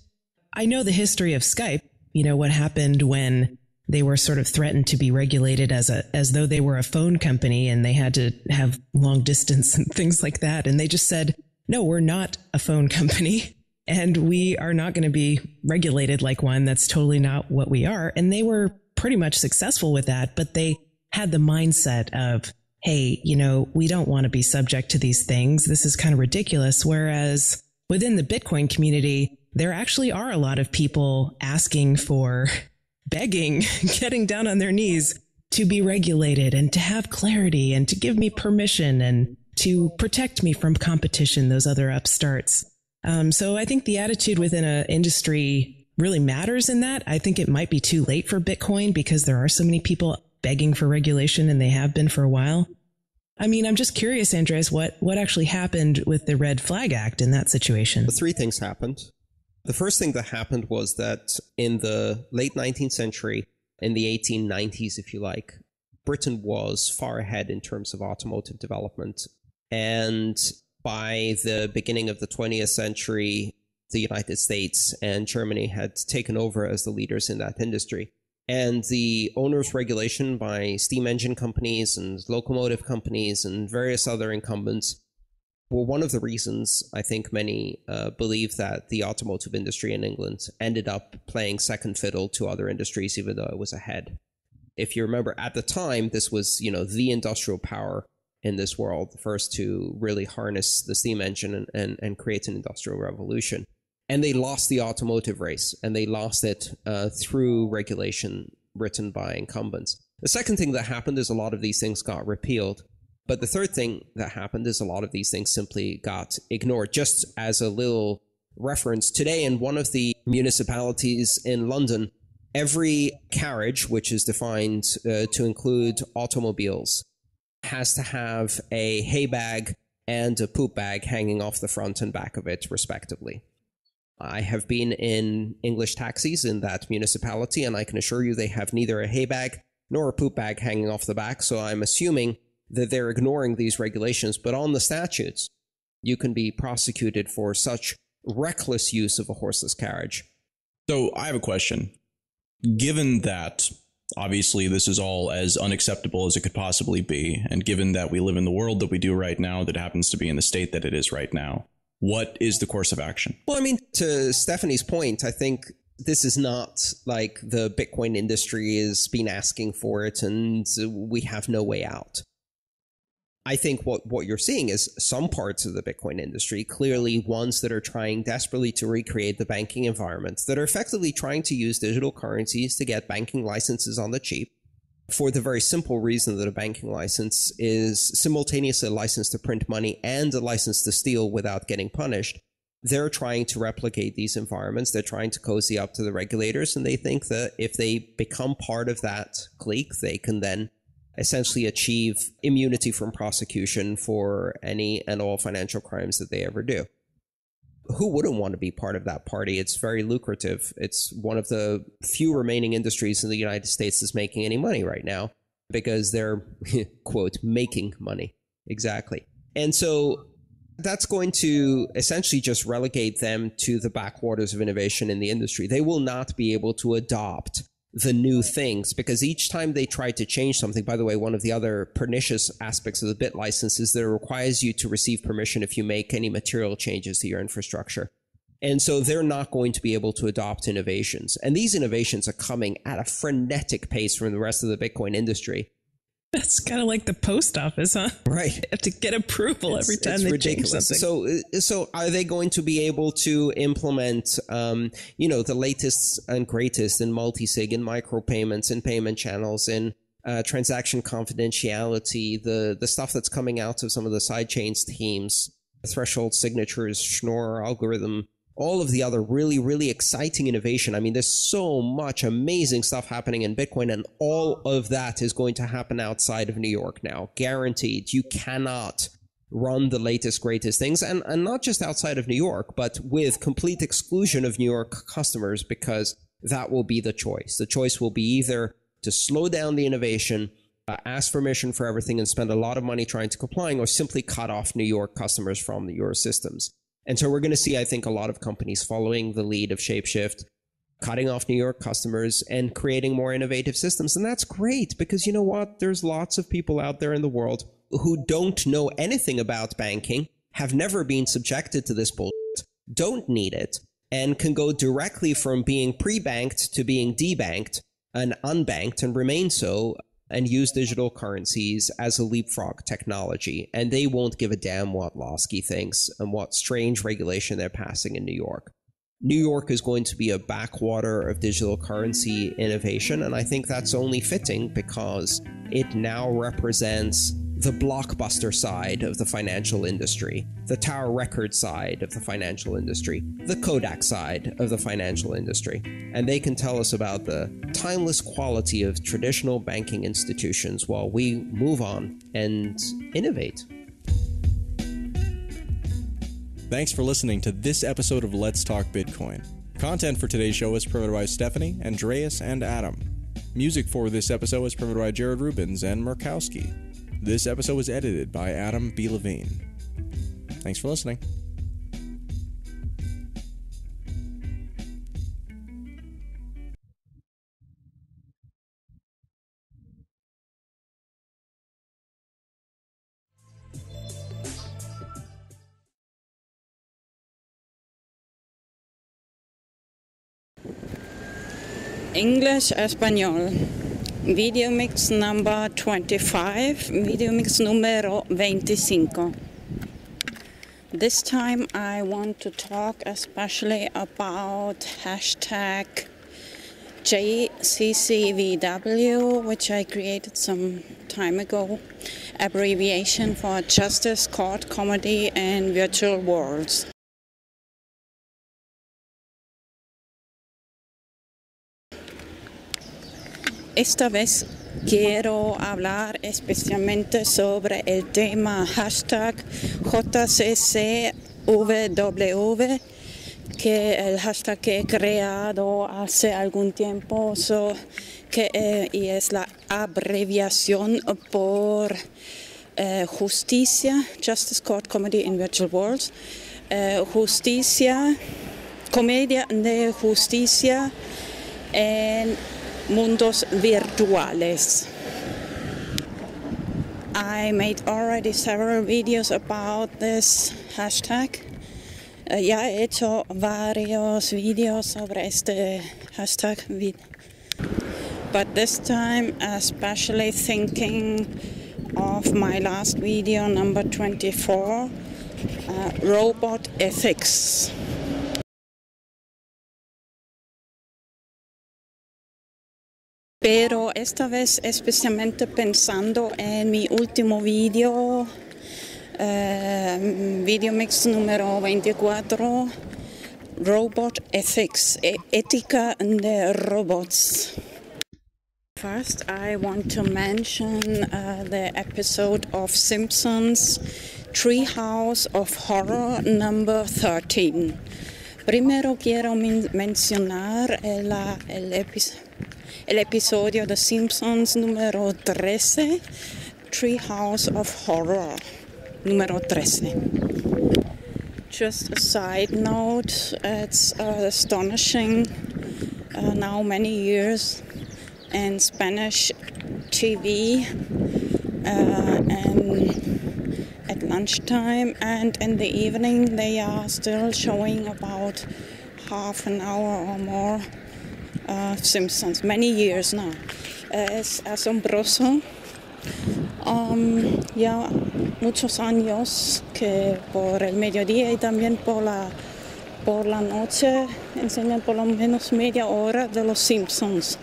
I know the history of Skype, you know, what happened when they were sort of threatened to be regulated as a as though they were a phone company and they had to have long distance and <laughs> things like that. And they just said no we're not a phone company <laughs> and we are not going to be regulated like one. That's totally not what we are. And they were pretty much successful with that but they had the mindset of hey you know we don't want to be subject to these things. This is kind of ridiculous. Whereas within the bitcoin community there actually are a lot of people asking for begging, <laughs> getting down on their knees to be regulated and to have clarity and to give me permission and to protect me from competition, those other upstarts. Um, so I think the attitude within an industry really matters in that. I think it might be too late for Bitcoin because there are so many people begging for regulation and they have been for a while. I mean, I'm just curious, Andreas, what, what actually happened with the Red Flag Act in that situation? Three things happened. The first thing that happened was that in the late 19th century, in the 1890s, if you like, Britain was far ahead in terms of automotive development. And by the beginning of the 20th century, the United States and Germany had taken over as the leaders in that industry. And the owner's regulation by steam engine companies and locomotive companies and various other incumbents well, one of the reasons I think many uh, believe that the automotive industry in England ended up playing second fiddle to other industries, even though it was ahead. If you remember, at the time, this was you know the industrial power in this world, the first to really harness the steam engine and, and, and create an industrial revolution. And they lost the automotive race, and they lost it uh, through regulation written by incumbents. The second thing that happened is a lot of these things got repealed But the third thing that happened is a lot of these things simply got ignored. Just as a little reference, today in one of the municipalities in London, every carriage, which is defined uh, to include automobiles, has to have a hay bag and a poop bag hanging off the front and back of it, respectively. I have been in English taxis in that municipality, and I can assure you they have neither a hay bag nor a poop bag hanging off the back. So I'm assuming that they're ignoring these regulations. But on the statutes, you can be prosecuted for such reckless use of a horseless carriage. So I have a question. Given that obviously this is all as unacceptable as it could possibly be, and given that we live in the world that we do right now, that happens to be in the state that it is right now, what is the course of action? Well, I mean, to Stephanie's point, I think this is not like the Bitcoin industry has been asking for it and we have no way out. I think what, what you're seeing is some parts of the Bitcoin industry, clearly ones that are trying desperately to recreate the banking environment, that are effectively trying to use digital currencies to get banking licenses on the cheap for the very simple reason that a banking license is simultaneously a license to print money and a license to steal without getting punished. They're trying to replicate these environments. They're trying to cozy up to the regulators, and they think that if they become part of that clique, they can then essentially achieve immunity from prosecution for any and all financial crimes that they ever do. Who wouldn't want to be part of that party? It's very lucrative. It's one of the few remaining industries in the United States that's making any money right now because they're, <laughs> quote, making money. Exactly. And so that's going to essentially just relegate them to the backwaters of innovation in the industry. They will not be able to adopt the new things because each time they try to change something, by the way, one of the other pernicious aspects of the bit license is that it requires you to receive permission if you make any material changes to your infrastructure. And so they're not going to be able to adopt innovations. And these innovations are coming at a frenetic pace from the rest of the Bitcoin industry. <laughs> That's kind of like the post office, huh? Right. You have to get approval every time they ridiculous. change something. So, uh, so are they going to be able to implement, um, you know, the latest and greatest in multi-sig and micropayments and payment channels and uh, transaction confidentiality, the the stuff that's coming out of some of the sidechains teams, threshold signatures, Schnorr algorithm, all of the other really, really exciting innovation. I mean, there's so much amazing stuff happening in Bitcoin, and all of that is going to happen outside of New York now. Guaranteed. You cannot run the latest, greatest things, and, and not just outside of New York, but with complete exclusion of New York customers, because that will be the choice. The choice will be either to slow down the innovation, uh, ask permission for everything, and spend a lot of money trying to complying, or simply cut off New York customers from your systems. And so we're going to see, I think, a lot of companies following the lead of Shapeshift, cutting off New York customers and creating more innovative systems. And that's great because you know what? There's lots of people out there in the world who don't know anything about banking, have never been subjected to this bullshit, don't need it, and can go directly from being pre-banked to being debanked and unbanked and remain so and use digital currencies as a leapfrog technology, and they won't give a damn what Lawsky thinks and what strange regulation they're passing in New York. New York is going to be a backwater of digital currency innovation, and I think that's only fitting because it now represents the blockbuster side of the financial industry, the Tower Record side of the financial industry, the Kodak side of the financial industry. And they can tell us about the timeless quality of traditional banking institutions while we move on and innovate. Thanks for listening to this episode of Let's Talk Bitcoin. Content for today's show is provided by Stephanie, Andreas, and Adam. Music for this episode is provided by Jared Rubens and Murkowski. This episode was edited by Adam B. Levine. Thanks for listening. English Español. Video mix number 25, video mix numero 25. This time I want to talk especially about hashtag JCCVW, which I created some time ago, abbreviation for Justice Court Comedy and Virtual Worlds. Esta vez quiero hablar especialmente sobre el tema hashtag JCCVW, que el hashtag que he creado hace algún tiempo que, eh, y es la abreviación por eh, justicia, Justice Court Comedy in Virtual Worlds, eh, justicia, comedia de justicia mundos virtuales. I made already several videos about this hashtag. Uh, ya he hecho varios videos sobre este hashtag. But this time, especially thinking of my last video, number 24, uh, robot ethics. Pero esta vez especialmente pensando en mi último video, eh, video mix número 24, Robot Ethics, e ética de robots. First, I want to mention uh, the episode of Simpsons Treehouse of Horror number 13. Primero quiero men mencionar el, el episodio el episodio de Simpsons número 13, Treehouse of Horror número 13. Just a side note, it's uh, astonishing uh, now many years in Spanish TV uh, and at lunchtime and in the evening they are still showing about half an hour or more uh, Simpsons, many years now. es asombroso. Um, ya muchos años que por el mediodía y también por la, por la noche enseñan por lo menos media hora de los Simpsons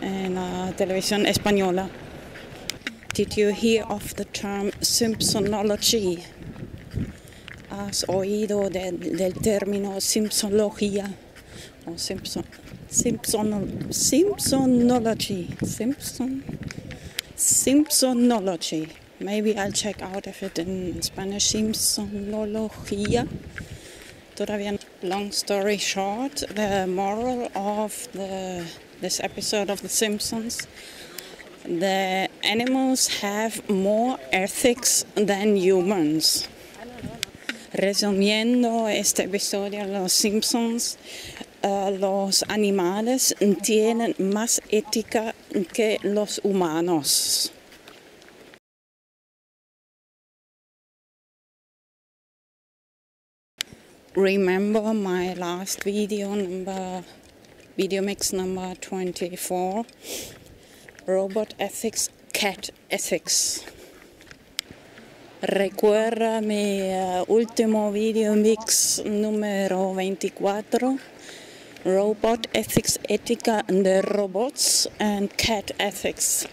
en la televisión española. Did you hear of the term Simpsonology? ¿Has oído de, del término Simpsonología o Simpson? Simpson, Simpsonology. Simpson, Simpsonology. Maybe I'll check out if it in Spanish. Simpsonología. Todavía. Long story short, the moral of the this episode of The Simpsons. The animals have more ethics than humans. Resumiendo este episodio de Los Simpsons, uh, los animales tienen más ética que los humanos. Remember my last video number video mix number 24 robot ethics cat ethics recuerda mi uh, último video mix número 24 robot ethics, ética de robots, and cat ethics,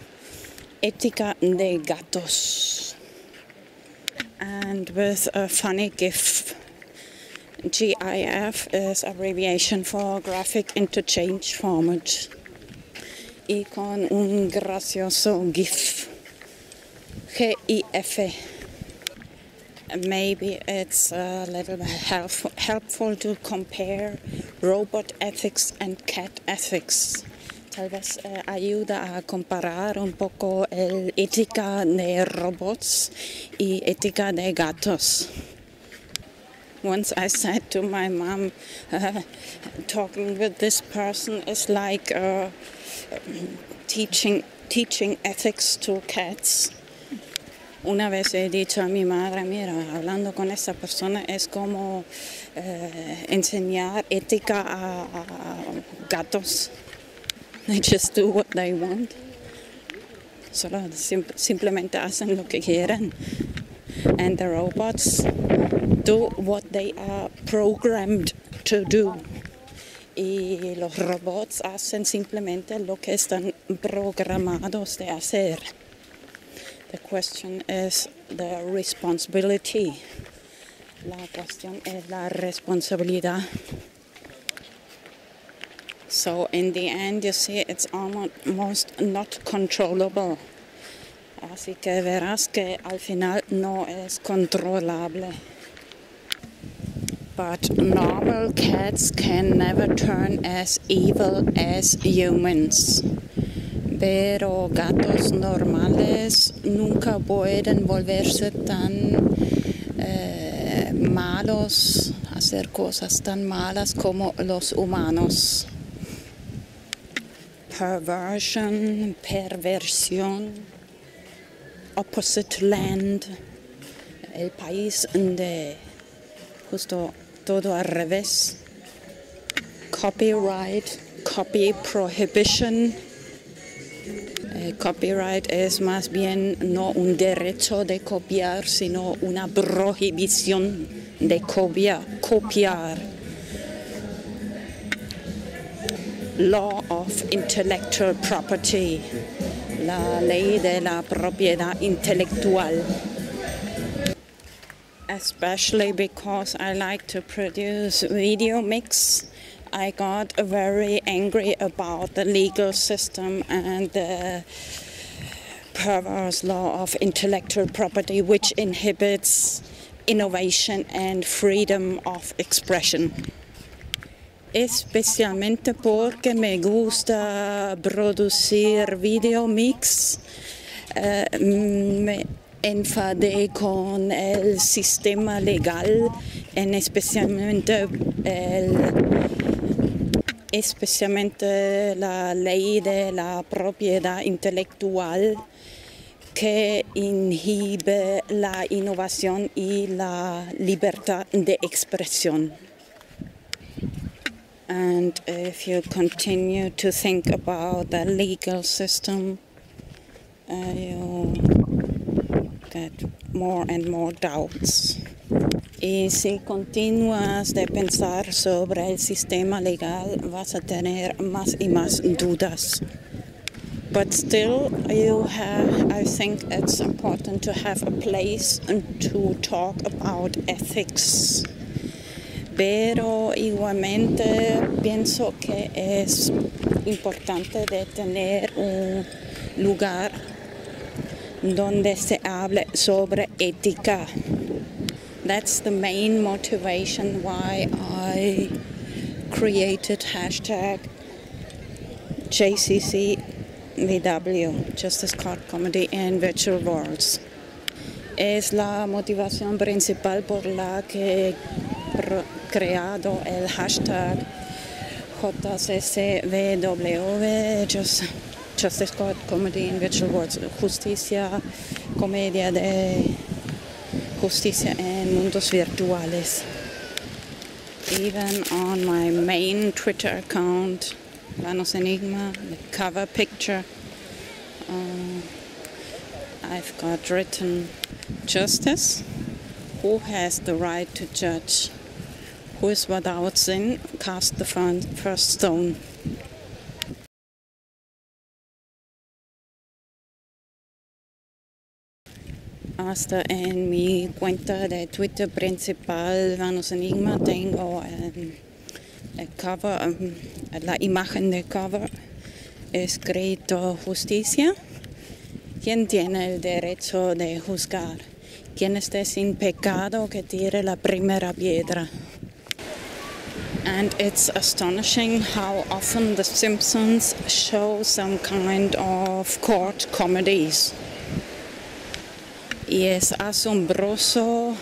ética de gatos. And with a funny GIF. GIF is abbreviation for Graphic Interchange Format. Y con un gracioso GIF. GIF maybe it's a little helpful, helpful to compare robot ethics and cat ethics. Tal vez eh, ayuda a comparar un poco el ética de robots y ética de gatos. Once I said to my mom, uh, <laughs> talking with this person is like uh, teaching teaching ethics to cats. Una vez he dicho a mi madre, mira, hablando con esa persona es como eh, enseñar ética a, gatos. They just do what they want. Solo sim simplemente hacen lo que quieren. And the robots do what they are programmed to do. y los robots hacen simplemente lo que están programados de hacer. The question is the responsibility. La cuestión es la responsabilidad. So in the end, you see, it's almost not controllable. Así que verás que al final no es controlable. But normal cats can never turn as evil as humans. Pero gatos normales nunca pueden volverse tan eh, malos, hacer cosas tan malas como los humanos. Perversion, perversión, opposite land, el país de justo todo al revés. Copyright, copy prohibition. El copyright es más bien no un derecho de copiar, sino una prohibición de copia, copiar. Law of intellectual property, la ley de la propiedad intelectual especially because I like to produce video mix. I got very angry about the legal system and the perverse law of intellectual property, which inhibits innovation and freedom of expression. Especialmente porque me gusta producir video mix. Uh, me, enfadé con el sistema legal, en especialmente el, especialmente la ley de la propiedad intelectual que inhibe la innovación y la libertad de expresión. And if you continue to think about the legal system, uh, get more and more doubts. Y si continúas de pensar sobre el sistema legal, vas a tener más y más dudas. But still, you have, I think it's important to have a place to talk about ethics. Pero igualmente pienso que es importante de tener un lugar donde se hable sobre ética. That's the main motivation why I created hashtag JCCVW, Justice Court Comedy in Virtual Worlds. Es la motivación principal por la que he creado el hashtag JCCVW, Justice Court Comedy in Virtual Worlds, justicia, comedia de justicia en mundos virtuales. Even on my main Twitter account, Vanos Enigma, the cover picture, uh, I've got written Justice. Who has the right to judge? Who is without sin? Cast the first stone. Hasta en mi cuenta de Twitter principal, Vanos Enigma, tengo um, el cover, um, la imagen de cover escrito justicia. ¿Quién tiene el derecho de juzgar? ¿Quién esté sin pecado que tire la primera piedra? And it's astonishing how often The Simpsons show some kind of court comedies. Y es asombroso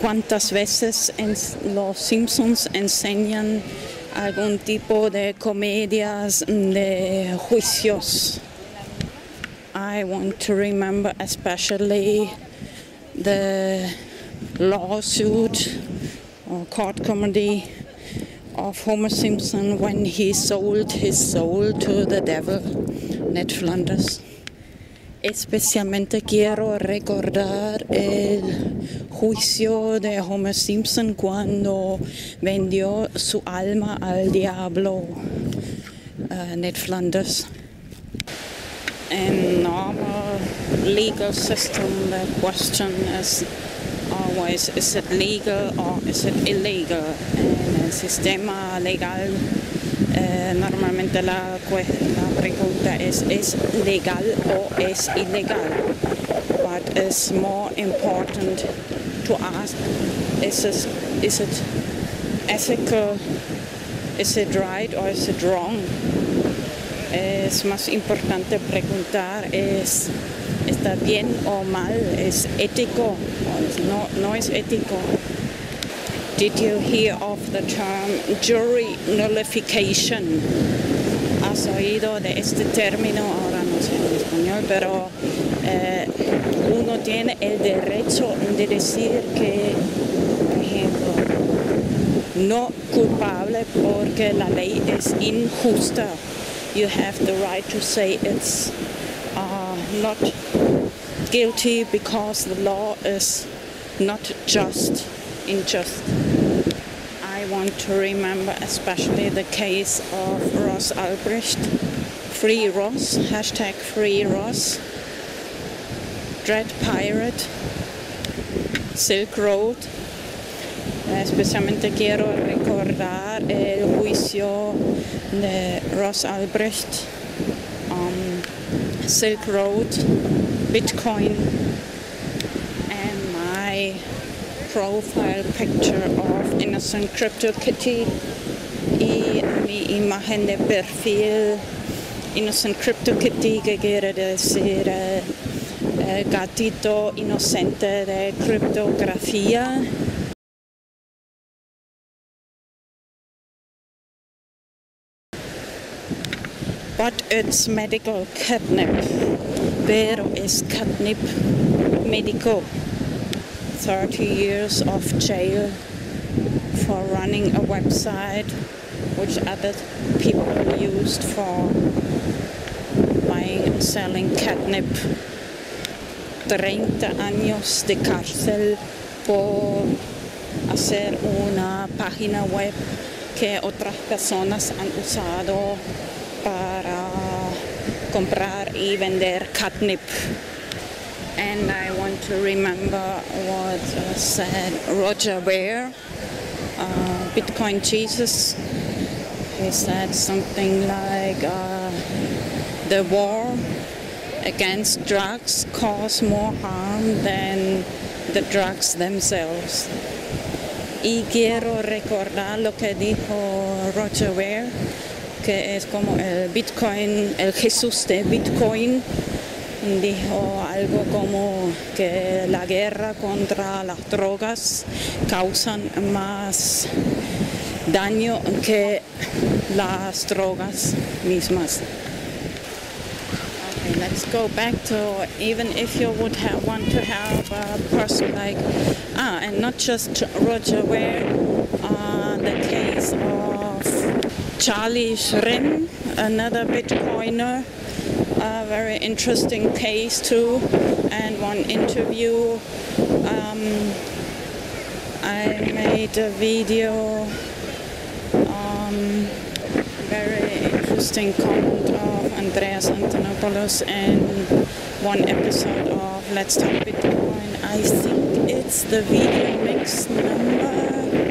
cuántas veces en los Simpsons enseñan algún tipo de comedias de juicios. I want to remember especially the lawsuit or court comedy of Homer Simpson when he sold his soul to the devil, Ned Flanders. Especialmente quiero recordar el juicio de Homer Simpson cuando vendió su alma al diablo, uh, Ned Flanders. In normal legal system, the question is always, is it legal or is it illegal? En el sistema legal Eh, normalmente la, pregunta es ¿es legal o es ilegal? But it's more important to ask is it, is it ethical, is it right or is it wrong? Es más importante preguntar es ¿está bien o mal? ¿Es ético o no, no es ético? Did you hear of the term jury nullification? ¿Has oído de este término? Ahora no sé en español, pero eh, uno tiene el derecho de decir que, por ejemplo, no culpable porque la ley es injusta. You have the right to say it's uh, not guilty because the law is not just unjust. I want to remember especially the case of Ross Ulbricht, Free Ross, hashtag Free Ross, Dread Pirate, Silk Road. Especialmente quiero recordar el juicio de Ross Ulbricht, um, Silk Road, Bitcoin, and my profile picture of Innocent Crypto Kitty y mi imagen de perfil Innocent Crypto Kitty que quiere decir eh, eh, gatito inocente de criptografía. But it's medical catnip, pero es catnip médico. 30 years of jail for running a website which other people used for buying and selling catnip. 30 años de cárcel por hacer una página web que otras personas han usado para comprar y vender catnip. and I to remember what uh, said Roger Ver, uh, Bitcoin Jesus. He said something like uh, the war against drugs cause more harm than the drugs themselves. Y quiero recordar lo que dijo Roger Ver, que es como el Bitcoin, el Jesús de Bitcoin dijo algo como que la guerra contra las drogas causan más daño que las drogas mismas. Okay, let's go back to even if you would have, want to have a person like ah, and not just Roger Ware, uh, the case of Charlie Schrim, another Bitcoiner a very interesting case too. And one interview, um, I made a video, um, very interesting comment of Andreas Antonopoulos in one episode of Let's Talk Bitcoin. I think it's the video mix number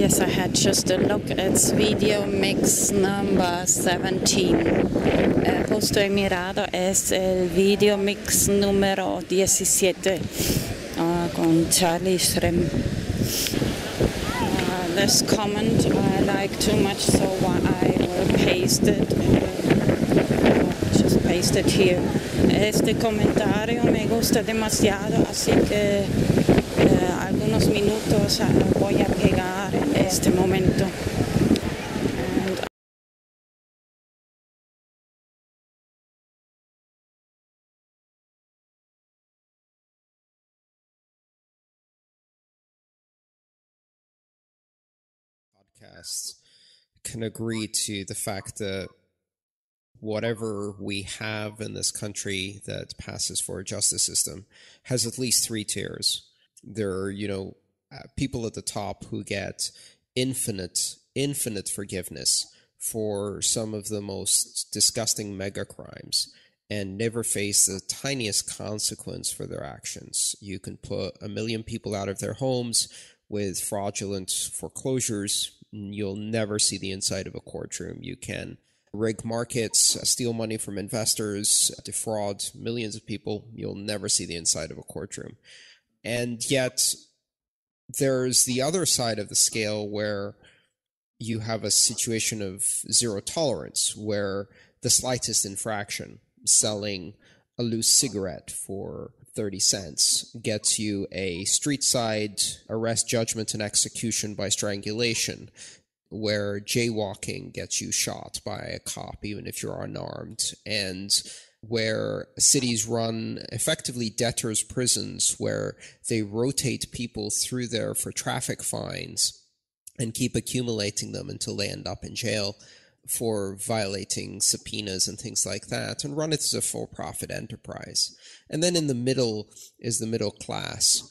Yes, I had just a look. at video mix number 17. El justo he mirado es el video mix número 17 uh, con Charlie Shrem. Uh, this comment I like too much, so I will paste it. Paste it here. Este comentario me gusta demasiado, así que uh, algunos minutos uh, voy a pegar este momento. Podcasts can agree to the fact that whatever we have in this country that passes for a justice system has at least three tiers. There are, you know, uh, people at the top who get infinite, infinite forgiveness for some of the most disgusting mega crimes and never face the tiniest consequence for their actions. You can put a million people out of their homes with fraudulent foreclosures. You'll never see the inside of a courtroom. You can rig markets, uh, steal money from investors, uh, defraud millions of people. You'll never see the inside of a courtroom. And yet, there's the other side of the scale where you have a situation of zero tolerance, where the slightest infraction, selling a loose cigarette for 30 cents, gets you a street side arrest, judgment, and execution by strangulation, where jaywalking gets you shot by a cop, even if you're unarmed, and where cities run effectively debtors' prisons where they rotate people through there for traffic fines and keep accumulating them until they end up in jail for violating subpoenas and things like that and run it as a for profit enterprise. And then in the middle is the middle class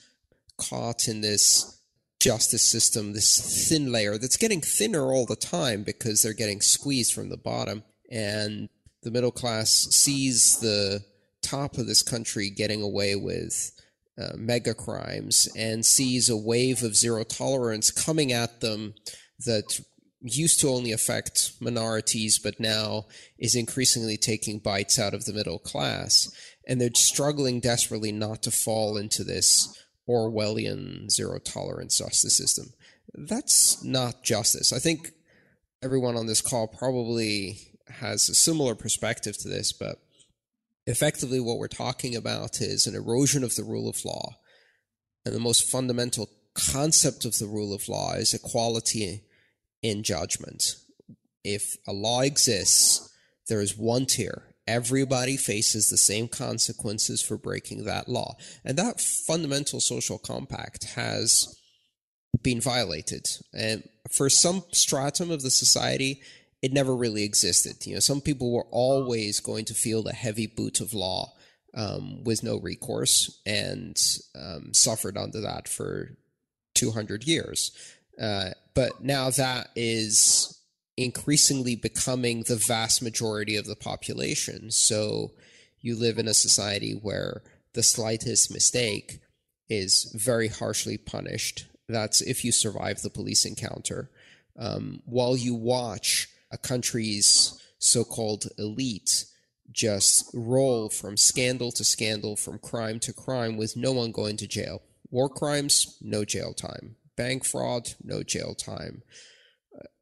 caught in this justice system, this thin layer that's getting thinner all the time because they're getting squeezed from the bottom. And the middle class sees the top of this country getting away with uh, mega crimes and sees a wave of zero tolerance coming at them that used to only affect minorities, but now is increasingly taking bites out of the middle class. And they're struggling desperately not to fall into this Orwellian zero tolerance justice system. That's not justice. I think everyone on this call probably has a similar perspective to this, but effectively what we're talking about is an erosion of the rule of law. And the most fundamental concept of the rule of law is equality in judgment. If a law exists, there is one tier. Everybody faces the same consequences for breaking that law. And that fundamental social compact has been violated. And for some stratum of the society, it never really existed. You know, some people were always going to feel the heavy boot of law um, with no recourse and um, suffered under that for 200 years. Uh, but now that is increasingly becoming the vast majority of the population. So you live in a society where the slightest mistake is very harshly punished. That's if you survive the police encounter. Um, while you watch a country's so called elite just roll from scandal to scandal, from crime to crime, with no one going to jail. War crimes, no jail time. Bank fraud, no jail time.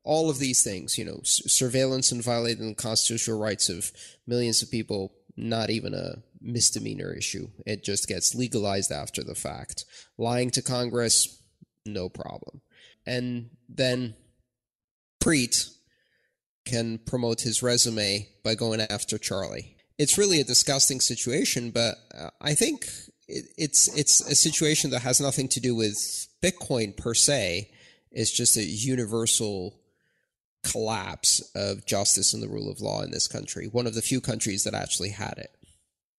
All of these things, you know, surveillance and violating the constitutional rights of millions of people, not even a misdemeanor issue. It just gets legalized after the fact. Lying to Congress, no problem. And then Preet, can promote his resume by going after Charlie. It's really a disgusting situation, but uh, I think it's it's a situation that has nothing to do with Bitcoin per se. It's just a universal collapse of justice and the rule of law in this country. One of the few countries that actually had it.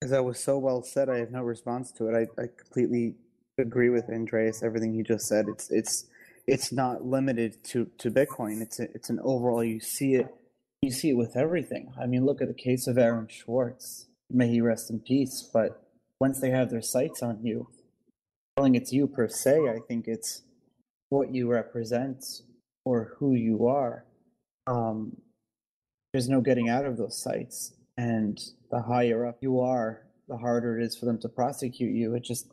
As that was so well said, I have no response to it. I, I completely agree with Andreas. Everything he just said. It's it's it's not limited to to Bitcoin. It's a, it's an overall. You see it you see it with everything. I mean, look at the case of Aaron Swartz. May he rest in peace. But once they have their sights on you, telling it's you per se, I think it's what you represent or who you are. Um, there's no getting out of those sites. And the higher up you are, the harder it is for them to prosecute you. It just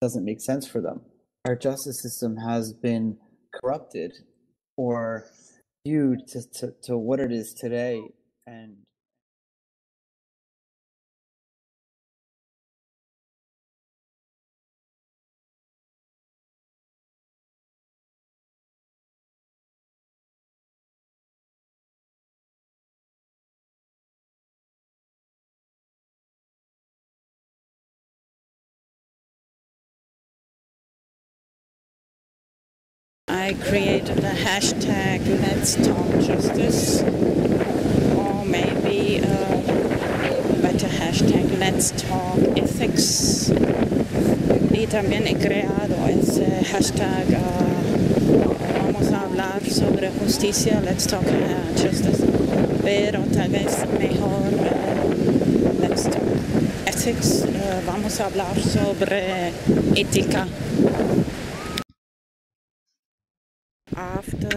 doesn't make sense for them. Our justice system has been corrupted or skewed to, to, to what it is today and I created a hashtag Let's Talk Justice, or maybe uh, hashtag Let's Talk Ethics. Y también he creado ese hashtag uh, Vamos a hablar sobre justicia, Let's Talk uh, Justice. Pero tal vez mejor uh, Let's Talk Ethics. Vamos a hablar sobre ética.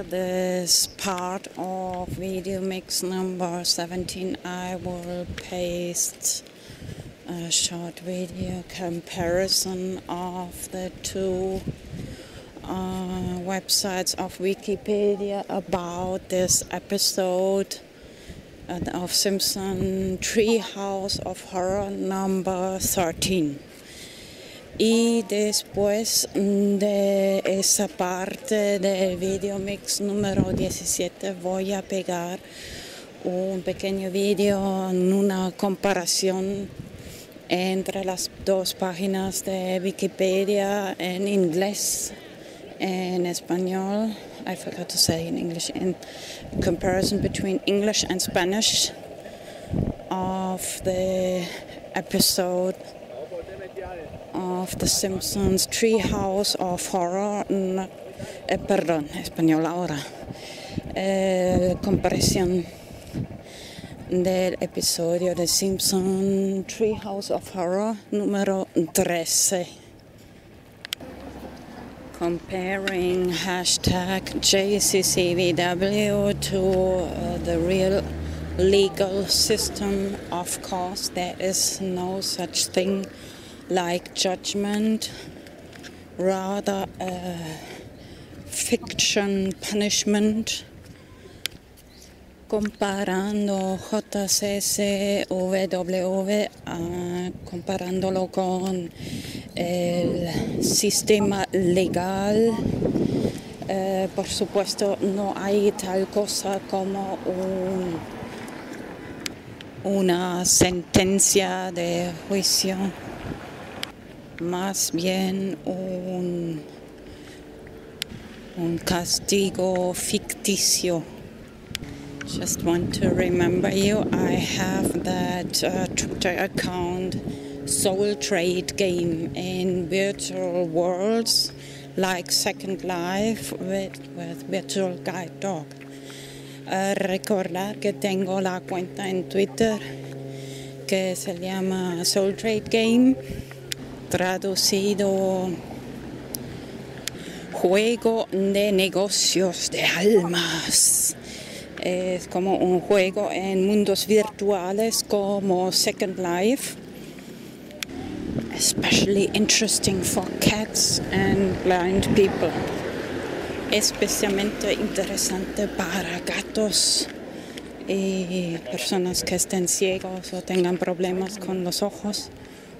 This part of video mix number 17, I will paste a short video comparison of the two uh, websites of Wikipedia about this episode uh, of Simpson Treehouse of Horror number 13. Y después de esa parte del video mix número 17 voy a pegar un pequeño video en una comparación entre las dos páginas de Wikipedia en inglés, en español. I forgot to say in English. In comparison between English and Spanish of the episode of The Simpsons Treehouse of Horror. Eh, perdón, español ahora. Eh, comparación del episodio de Simpson Treehouse of Horror número 13. Comparing hashtag JCCVW to uh, the real legal system, of course, there is no such thing like judgment, rather a fiction punishment. Comparando JCCVW, uh, comparándolo con el sistema legal, uh, por supuesto no hay tal cosa como un, una sentencia de juicio más bien un, un castigo ficticio. Just want to remember you, I have that uh, Twitter account Soul Trade Game in virtual worlds like Second Life with, Virtual Guide Dog. Uh, recordar que tengo la cuenta en Twitter que se llama Soul Trade Game traducido juego de negocios de almas. Es como un juego en mundos virtuales como Second Life. Especially interesting for cats and blind people. Especialmente interesante para gatos y personas que estén ciegos o tengan problemas con los ojos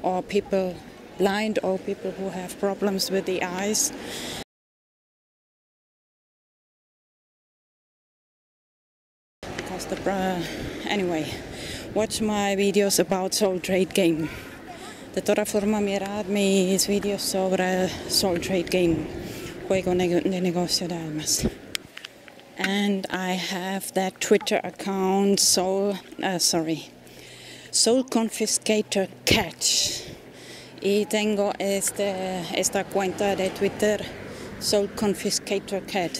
o people blind or people who have problems with the eyes. The anyway, watch my videos about Soul Trade Game. De toda forma, mirad mis videos sobre Soul Trade Game, juego de negocio de almas. And I have that Twitter account, Soul, uh, sorry, Soul Confiscator Catch. Y tengo este, esta cuenta de Twitter, Soul Confiscator Cat.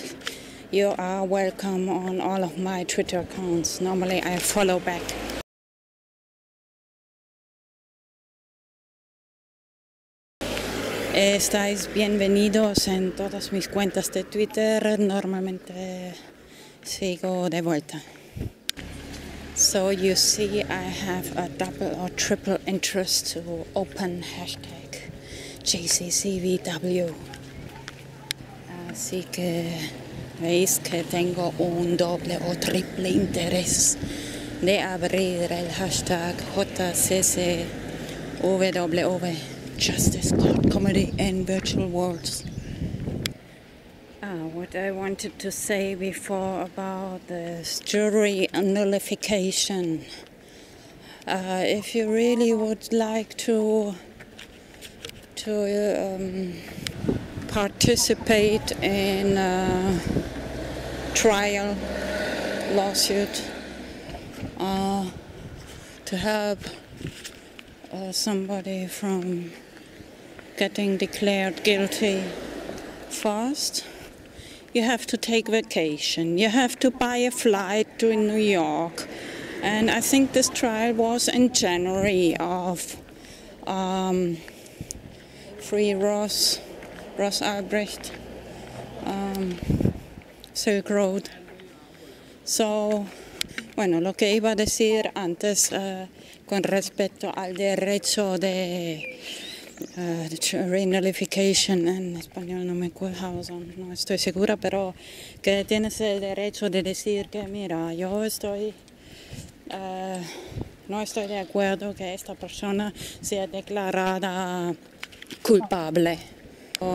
You are welcome on all of my Twitter accounts. Normally I follow back. Estáis bienvenidos en todas mis cuentas de Twitter. Normalmente sigo de vuelta. So you see I have a double or triple interest to open hashtag JCCVW. Uh, uh, Así que veis que tengo un doble o triple interés de abrir el hashtag JCCVW Justice Court Comedy in Virtual Worlds. Ah, what I wanted to say before about this jury nullification. Uh, if you really would like to to um, participate in a trial lawsuit uh, to help uh, somebody from getting declared guilty fast. You have to take vacation. You have to buy a flight to New York. And I think this trial was in January of um, Free Ross, Ross Ulbricht, um, Silk Road. So, bueno, lo que iba a decir antes uh, con respecto al derecho de uh, renalification en español no me acuerdo, no estoy segura, pero que tienes el derecho de decir que mira, yo estoy uh, no estoy de acuerdo que esta persona sea declarada culpable.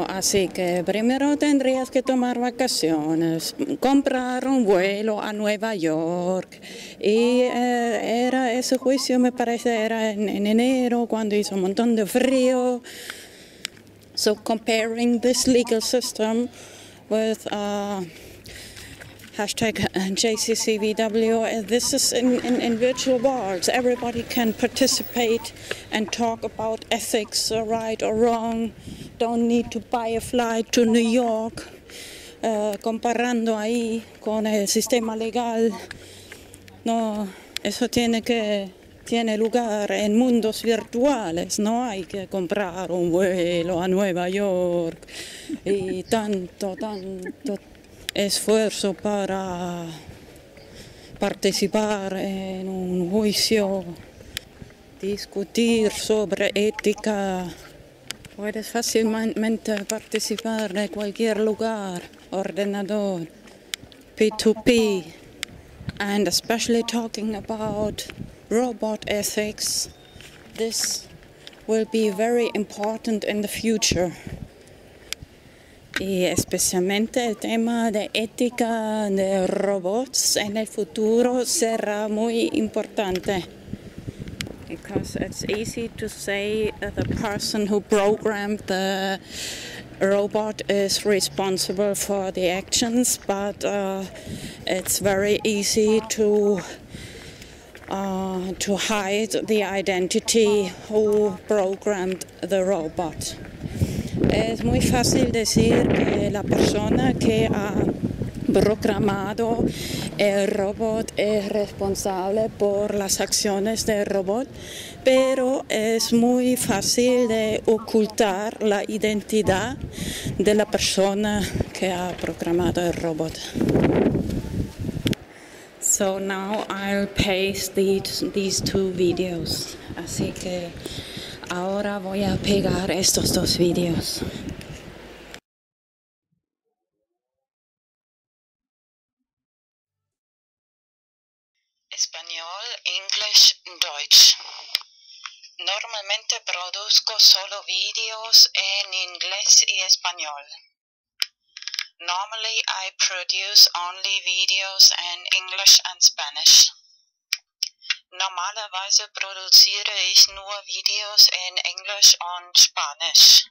Así que primero tendrías que tomar vacaciones, comprar un vuelo a Nueva York. Y eh, era ese juicio, me parece, era en, en, enero, cuando hizo un montón de frío. So comparing this legal system with uh, hashtag JCCVW, this is in, in, in virtual worlds. Everybody can participate and talk about ethics, right or wrong. Don't need to buy a flight to New York. Uh, comparando ahí con el sistema legal. No, eso tiene que tiene lugar en mundos virtuales, no hay que comprar un vuelo a Nueva York y tanto, tanto esfuerzo para participar en un juicio, discutir sobre ética. Puedes fácilmente participar de cualquier lugar, ordenador, P2P, and especially talking about robot ethics. This will be very important in the future. Y especialmente el tema de ética de robots en el futuro será muy importante. Because it's easy to say the person who programmed the robot is responsible for the actions, but uh, it's very easy to uh, to hide the identity who programmed the robot. Es muy fácil decir que la persona que ha programado el robot es responsable por las acciones del robot, pero es muy fácil de ocultar la identidad de la persona que ha programado el robot. So now I'll paste these, these two videos. Así que ahora voy a pegar estos dos videos. Español, English, Deutsch. Normalmente produzco solo videos en inglés y español. Normally I produce only videos in English and Spanish. Normalerweise produziere ich nur Videos en Englisch und Spanisch.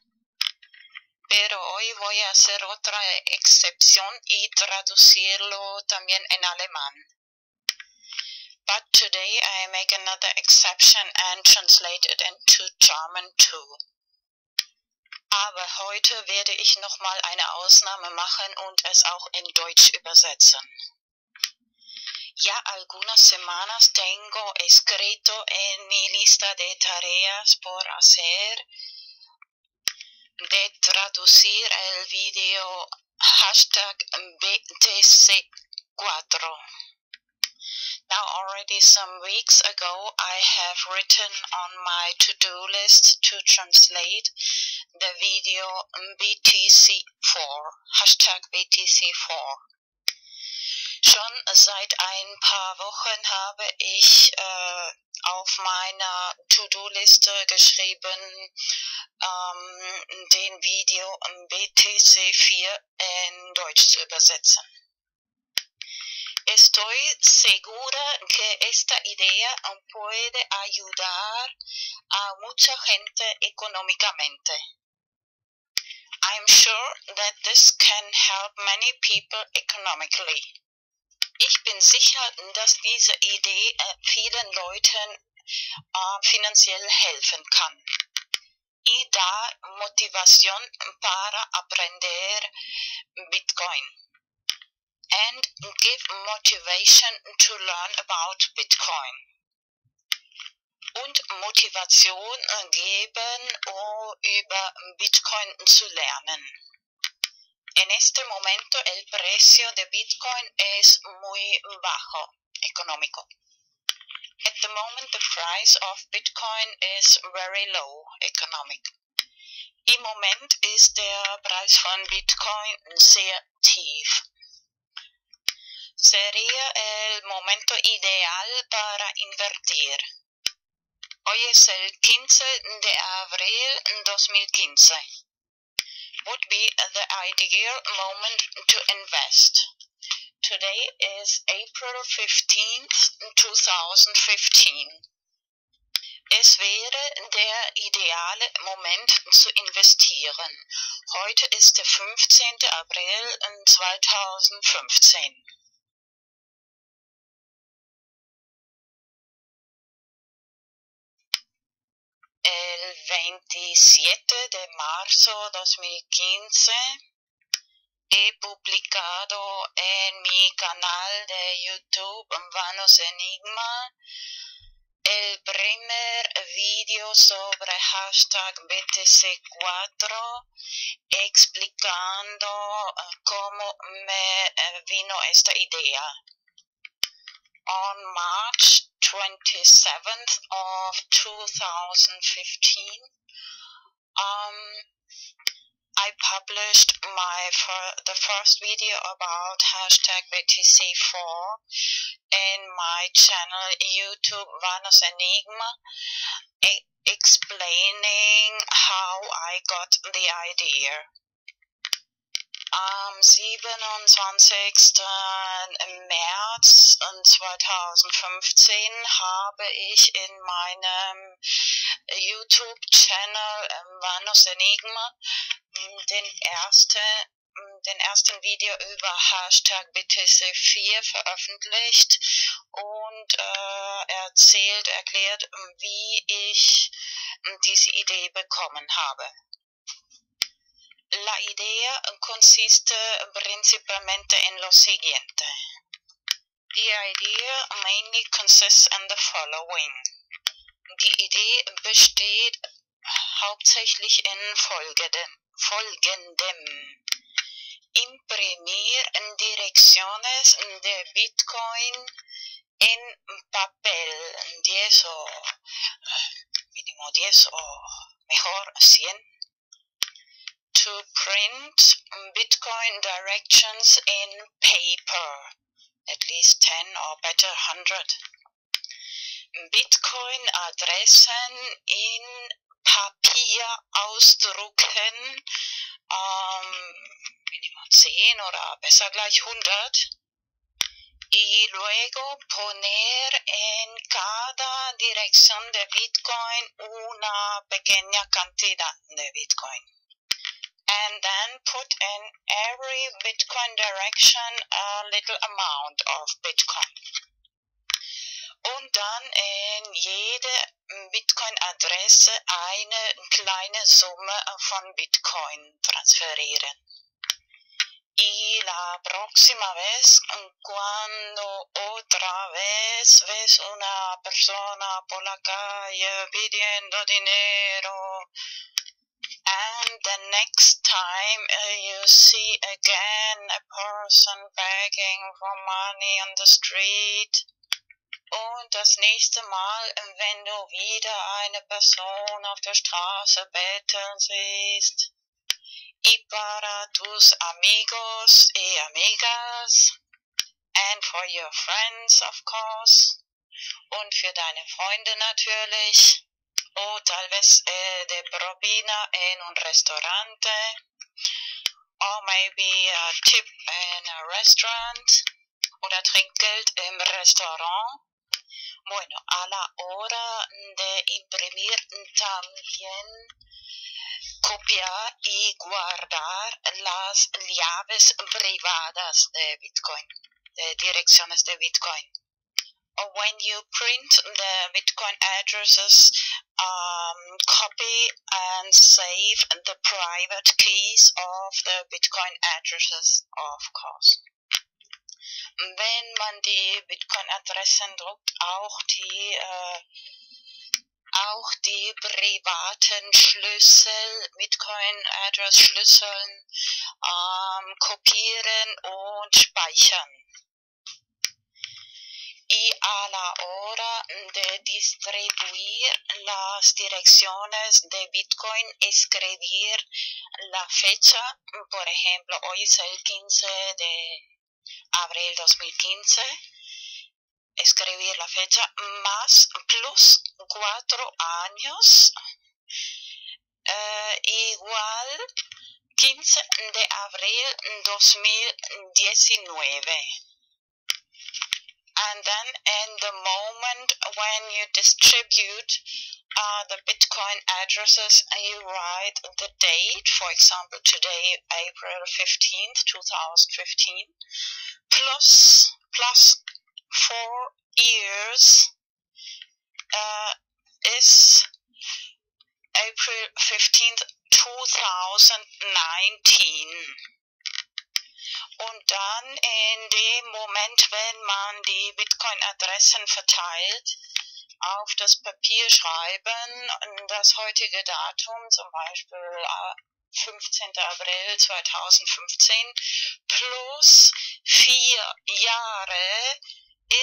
Pero hoy voy a hacer otra excepción y traducirlo también en alemán. But today I make another exception and translate it into German too. Aber heute werde ich nochmal eine Ausnahme machen und es auch in Deutsch übersetzen. Ya algunas semanas tengo escrito en mi lista de tareas por hacer de traducir el video hashtag BTC4. Now, already some weeks ago, I have written on my to do list to translate the video BTC4, hashtag BTC4. Schon seit ein paar Wochen habe ich äh, auf meiner To-Do-Liste geschrieben, ähm, den Video BTC4 in Deutsch zu übersetzen. Estoy segura que esta idea puede ayudar a mucha gente económicamente. I'm sure that this can help many people economically. Ich bin sicher, dass diese Idee vielen Leuten uh, finanziell helfen kann. Y da motivación para aprender Bitcoin. And give motivation to learn about Bitcoin. Und Motivation geben, um über Bitcoin zu lernen. En este momento el precio de Bitcoin es muy bajo, económico. At the moment the price of Bitcoin is very low, economic. Im Moment ist der Preis von Bitcoin sehr tief. Sería el momento ideal para invertir. Hoy es el 15 de abril 2015. Would be the ideal moment to invest. Today is April 15th, 2015. Es wäre der ideale Moment zu investieren. Heute ist der 15. April äh, 2015. El 27 de marzo 2015 he publicado en mi canal de YouTube Vanos Enigma el primer vídeo sobre hashtag BTC4 explicando cómo me vino esta idea. On March 27th of 2015, um, I published my fir- the first video about hashtag BTC4 in my channel YouTube Vanos Enigma, explaining how I got the idea. Am 27. März 2015 habe ich in meinem YouTube-Channel Vanos Enigma den ersten den ersten Video über Hashtag BTC4 veröffentlicht und äh, erzählt, erklärt, wie ich diese Idee bekommen habe. La idea consiste principalmente en lo siguiente. The idea mainly consists in the following. Die Idee besteht hauptsächlich in folgendem. Imprimir direcciones de Bitcoin en papel, 10 o mínimo 10 o mejor 100 to print Bitcoin directions in paper, at least 10 or better 100. Bitcoin Adressen in Papier ausdrucken, ähm, minimal 10 oder besser gleich 100. Y luego poner en cada dirección de Bitcoin una pequeña cantidad de Bitcoin. And then put in every Bitcoin direction a little amount of Bitcoin. Und dann in jede Bitcoin-Adresse eine kleine Summe von Bitcoin transferieren. Y la próxima vez, cuando otra vez ves una persona por la calle pidiendo dinero, and the next time uh, you see again a person begging for money on the street. Und das nächste Mal, wenn du wieder eine Person auf der Straße betteln siehst, y para tus amigos y amigas, and for your friends of course, und für deine Freunde natürlich, o tal vez eh, de propina en un restaurante, or maybe a tip in a restaurant, oder Trinkgeld im Restaurant. Bueno, a la hora de imprimir también copiar y guardar las llaves privadas de Bitcoin, de direcciones de Bitcoin. When you print the Bitcoin addresses, um, copy and save the private keys of the Bitcoin addresses, of course. Wenn man die Bitcoin-Adressen druckt, auch die äh, auch die privaten Schlüssel, Bitcoin-Address-Schlüsseln ähm, kopieren und speichern. Y a la hora de distribuir las direcciones de Bitcoin, escribir la fecha, por ejemplo, hoy es el 15 de abril 2015, escribir la fecha más plus cuatro años eh, igual 15 de abril 2019. And then in the moment when you distribute uh, the Bitcoin addresses, you write the date, for example, today, April 15th, 2015, plus, plus four years uh, is April 15th, 2019. Und dann in dem Moment, wenn man die Bitcoin-Adressen verteilt, auf das Papier schreiben, das heutige Datum, zum Beispiel 15. April 2015, plus vier Jahre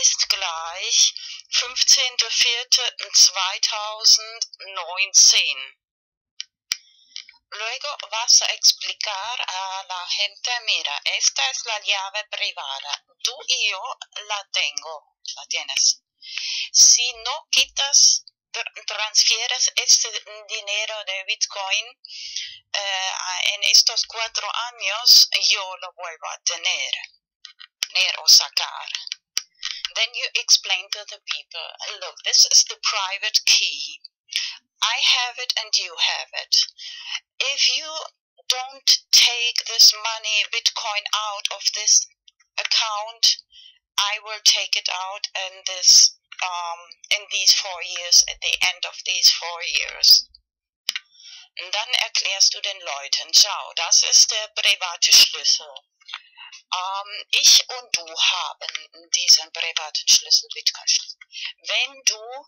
ist gleich 15.04.2019. Luego vas a explicar a la gente, mira, esta es la llave privada, tú y yo la tengo, la tienes. Si no quitas, transfieres este dinero de Bitcoin eh, en estos cuatro años, yo lo vuelvo a tener, tener o sacar. Then you explain to the people, look, this is the private key. I have it and you have it. If you don't take this money, Bitcoin, out of this account, I will take it out in this um, in these four years, at the end of these four years. Und dann erklärst du den Leuten, schau, das ist der private Schlüssel. Ähm, ich und du haben diesen privaten Schlüssel, Bitcoin-Schlüssel. Wenn du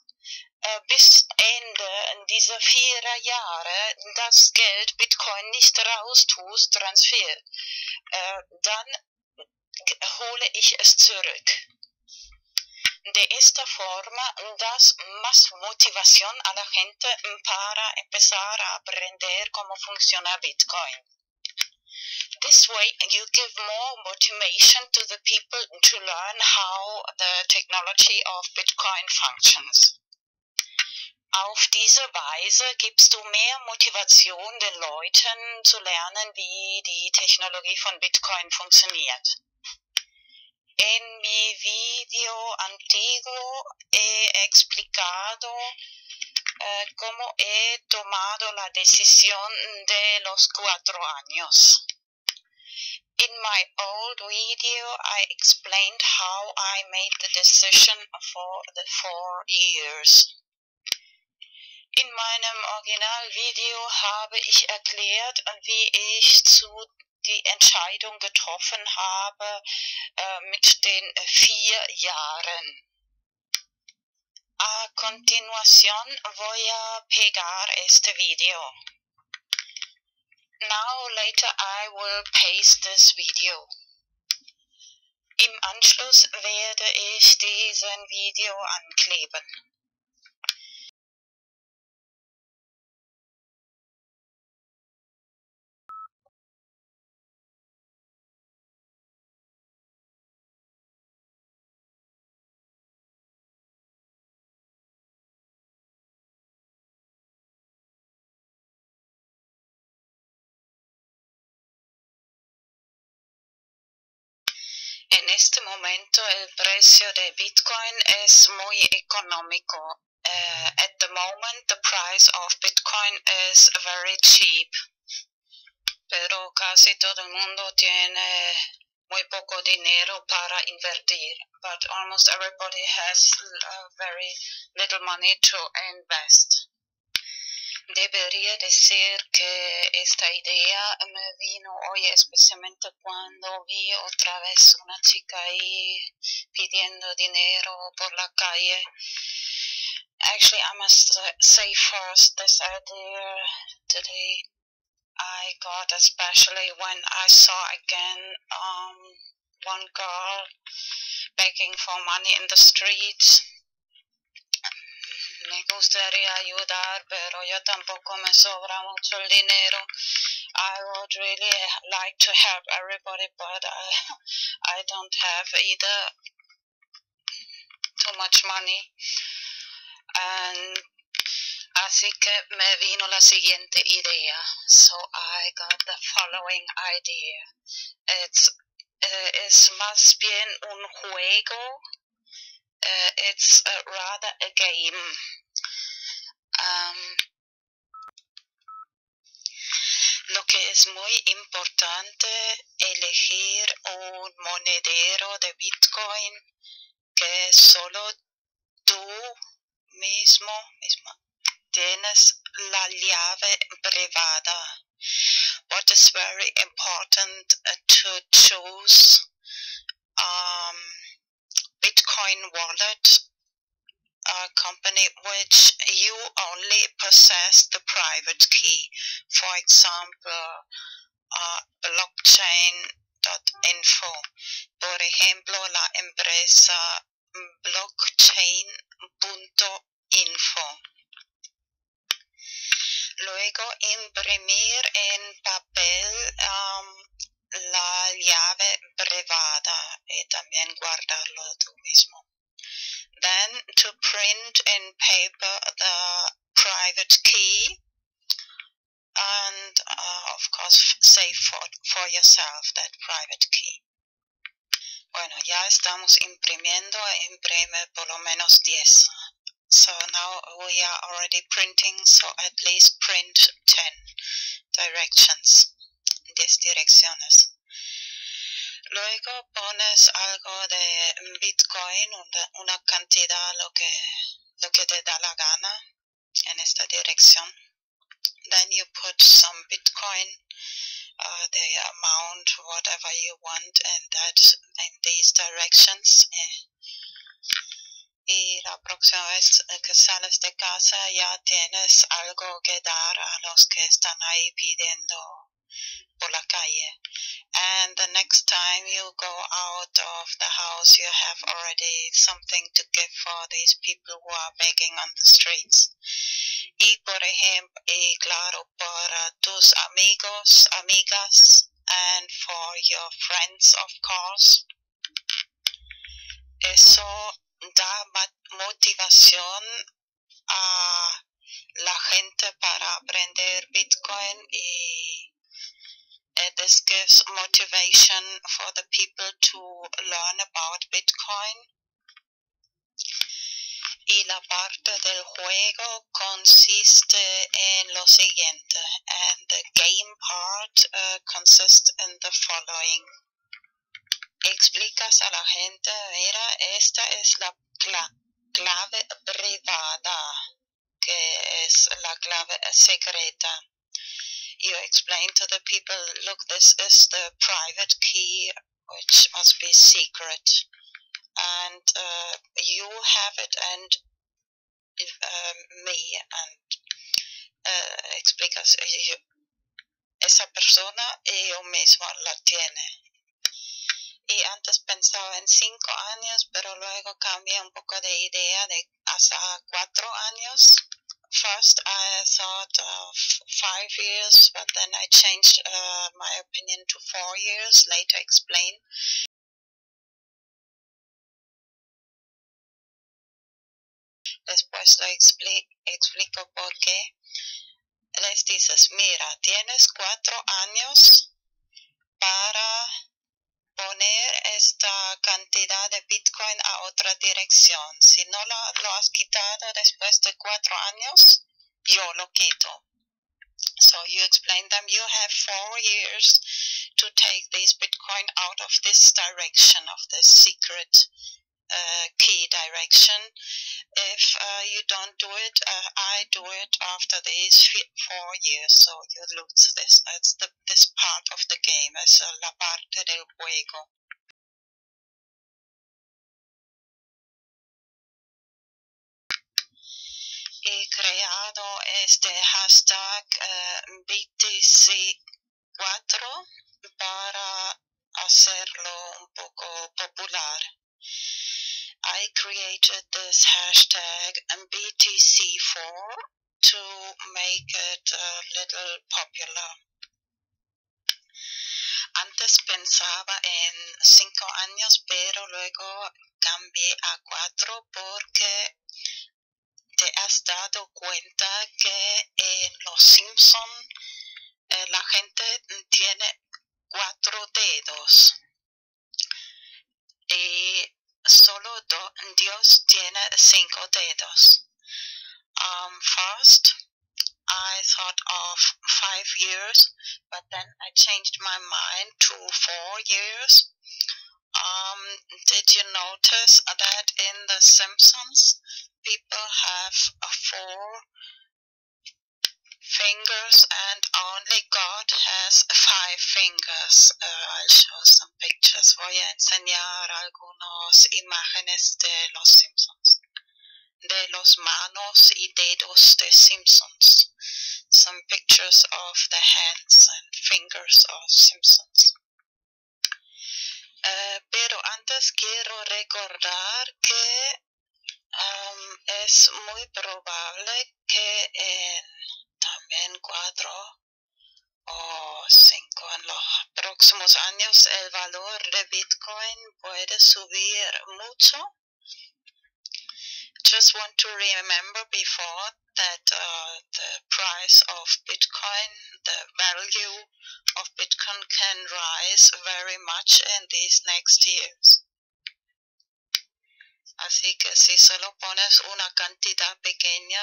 äh, bis Ende dieser vier Jahre das Geld Bitcoin nicht raustust, Transfer, äh, dann hole ich es zurück. De esta forma das más motivación a la gente para empezar a aprender cómo funciona Bitcoin. This way, you give more motivation to the people to learn how the technology of Bitcoin functions. Auf diese Weise gibst du mehr Motivation den Leuten zu lernen, wie die Technologie von Bitcoin funktioniert. En mi video antiguo he explicado eh, cómo he tomado la decisión de los cuatro años. In my old video, I explained how I made the decision for the four years. In meinem Originalvideo habe ich erklärt, wie ich zu die Entscheidung getroffen habe äh, mit den vier Jahren. A continuación voy a pegar este video. Now later I will paste this video. Im Anschluss werde ich diesen Video ankleben. Este momento el precio de Bitcoin es muy económico. Uh, at the moment the price of Bitcoin is very cheap. Pero casi todo el mundo tiene muy poco dinero para invertir, but almost everybody has very little money to invest. Debería decir que esta idea me vino hoy especialmente cuando vi otra vez una chica ahí pidiendo dinero por la calle. Actually, I must say first this idea today I got especially when I saw again um, one girl begging for money in the streets. Me gustaría ayudar, pero yo tampoco me sobra mucho el dinero. I would really like to help everybody, but I, I don't have either too much money. And Así que me vino la siguiente idea. So I got the following idea. It's, uh, es más bien un juego. Uh, it's uh, rather a game. Um, lo que es muy importante elegir un monedero de Bitcoin que solo tú mismo, mismo tienes la llave privada. What is very important uh, to choose um, Bitcoin wallet a company which you only possess the private key. For example, uh, blockchain.info. Por ejemplo, la empresa blockchain.info. Luego imprimir en papel um, la llave privada y también guardarlo tú mismo. Then to print in paper the private key and uh, of course save for, for yourself that private key. Bueno, ya estamos imprimiendo, imprime por lo menos 10. So now we are already printing, so at least print 10 directions, 10 direcciones. Luego pones algo de Bitcoin, una, cantidad, lo que, lo que te da la gana en esta dirección. Then you put some Bitcoin, uh, the amount, whatever you want, and that in these directions. Eh, y la próxima vez que sales de casa ya tienes algo que dar a los que están ahí pidiendo por la calle. And the next time you go out of the house, you have already something to give for these people who are begging on the streets. Y por ejemplo, y claro, para uh, tus amigos, amigas, and for your friends, of course. Eso da motivación a la gente para aprender Bitcoin y this gives motivation for the people to learn about Bitcoin. Y la parte del juego consiste en lo siguiente, and the game part uh, consists in the following explicas a la gente, mira, esta es la clave privada, que es la clave secreta. You explain to the people, look, this is the private key, which must be secret. And uh, you have it, and uh, me, and uh, explicas, esa persona y yo mismo la tiene y antes pensaba en cinco años, pero luego cambié un poco de idea de hasta cuatro años. First, I thought of five years, but then I changed uh, my opinion to four years. Later, explain. Después lo expli explico por qué. Les dices, mira, tienes cuatro años para poner esta cantidad de Bitcoin a otra dirección. Si no lo, lo has quitado después de cuatro años, yo lo quito. So you explain them you have four years to take this Bitcoin out of this direction, of this secret uh, key direction. If uh, you don't do it, uh, I do it after these four years, so you lose this. That's the, this part of the game, es la parte del juego. He creado este hashtag BTC4 para hacerlo un poco popular. I created this hashtag BTC4 to make it a little popular. Antes pensaba en cinco años, pero luego cambié a cuatro porque te has dado cuenta que en Los Simpson eh, la gente tiene cuatro dedos y solo do, Dios tiene cinco dedos. Um, first, I thought of five years, but then I changed my mind to four years. Um, did you notice that in The Simpsons, people have four fingers and only God has five fingers. Uh, I'll show some pictures. Voy a enseñar algunas imágenes de los Simpsons. De los manos y dedos de Simpsons. Some pictures of the hands and fingers of Simpsons. Uh, pero antes quiero recordar que um, es muy probable que también cuatro o cinco en los próximos años el valor de Bitcoin puede subir mucho. Just want to remember before that uh, the price of Bitcoin, the value of Bitcoin can rise very much in these next years. Así que si solo pones una cantidad pequeña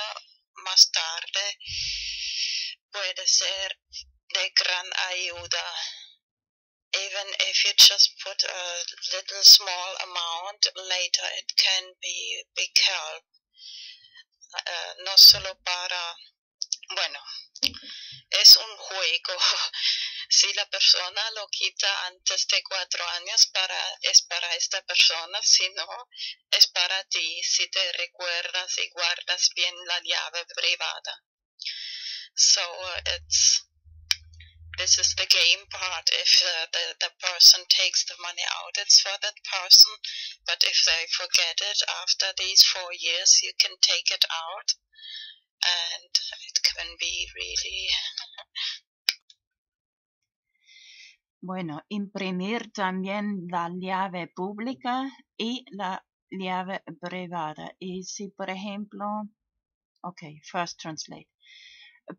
más tarde puede ser de gran ayuda. Even if you just put a little small amount, later it can be big help. Uh, no solo para, bueno, es un juego. <laughs> Si la persona lo quita antes de cuatro años, para, es para esta persona, si no, es para ti, si te recuerdas y guardas bien la llave privada. So it's this is the game part. If uh, the the person takes the money out, it's for that person. But if they forget it after these four years, you can take it out, and it can be really. <laughs> Bueno, imprimir también la llave pública y la llave privada. Y si, por ejemplo, okay, first translate.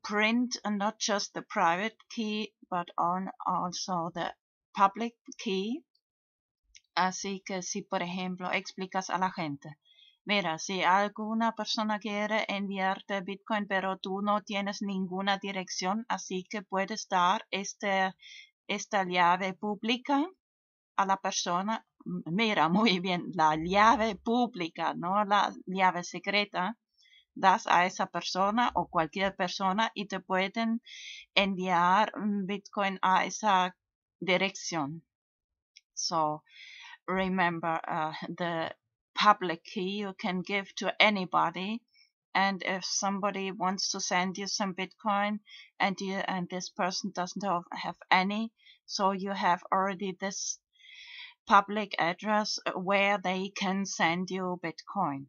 Print not just the private key, but on also the public key. Así que si, por ejemplo, explicas a la gente, mira, si alguna persona quiere enviarte Bitcoin, pero tú no tienes ninguna dirección, así que puedes dar este esta llave pública a la persona, mira <laughs> muy bien, la llave pública, no la llave secreta, das a esa persona o cualquier persona y te pueden enviar Bitcoin a esa dirección. So remember uh, the public key you can give to anybody and if somebody wants to send you some bitcoin and you and this person doesn't have, have any so you have already this public address where they can send you bitcoin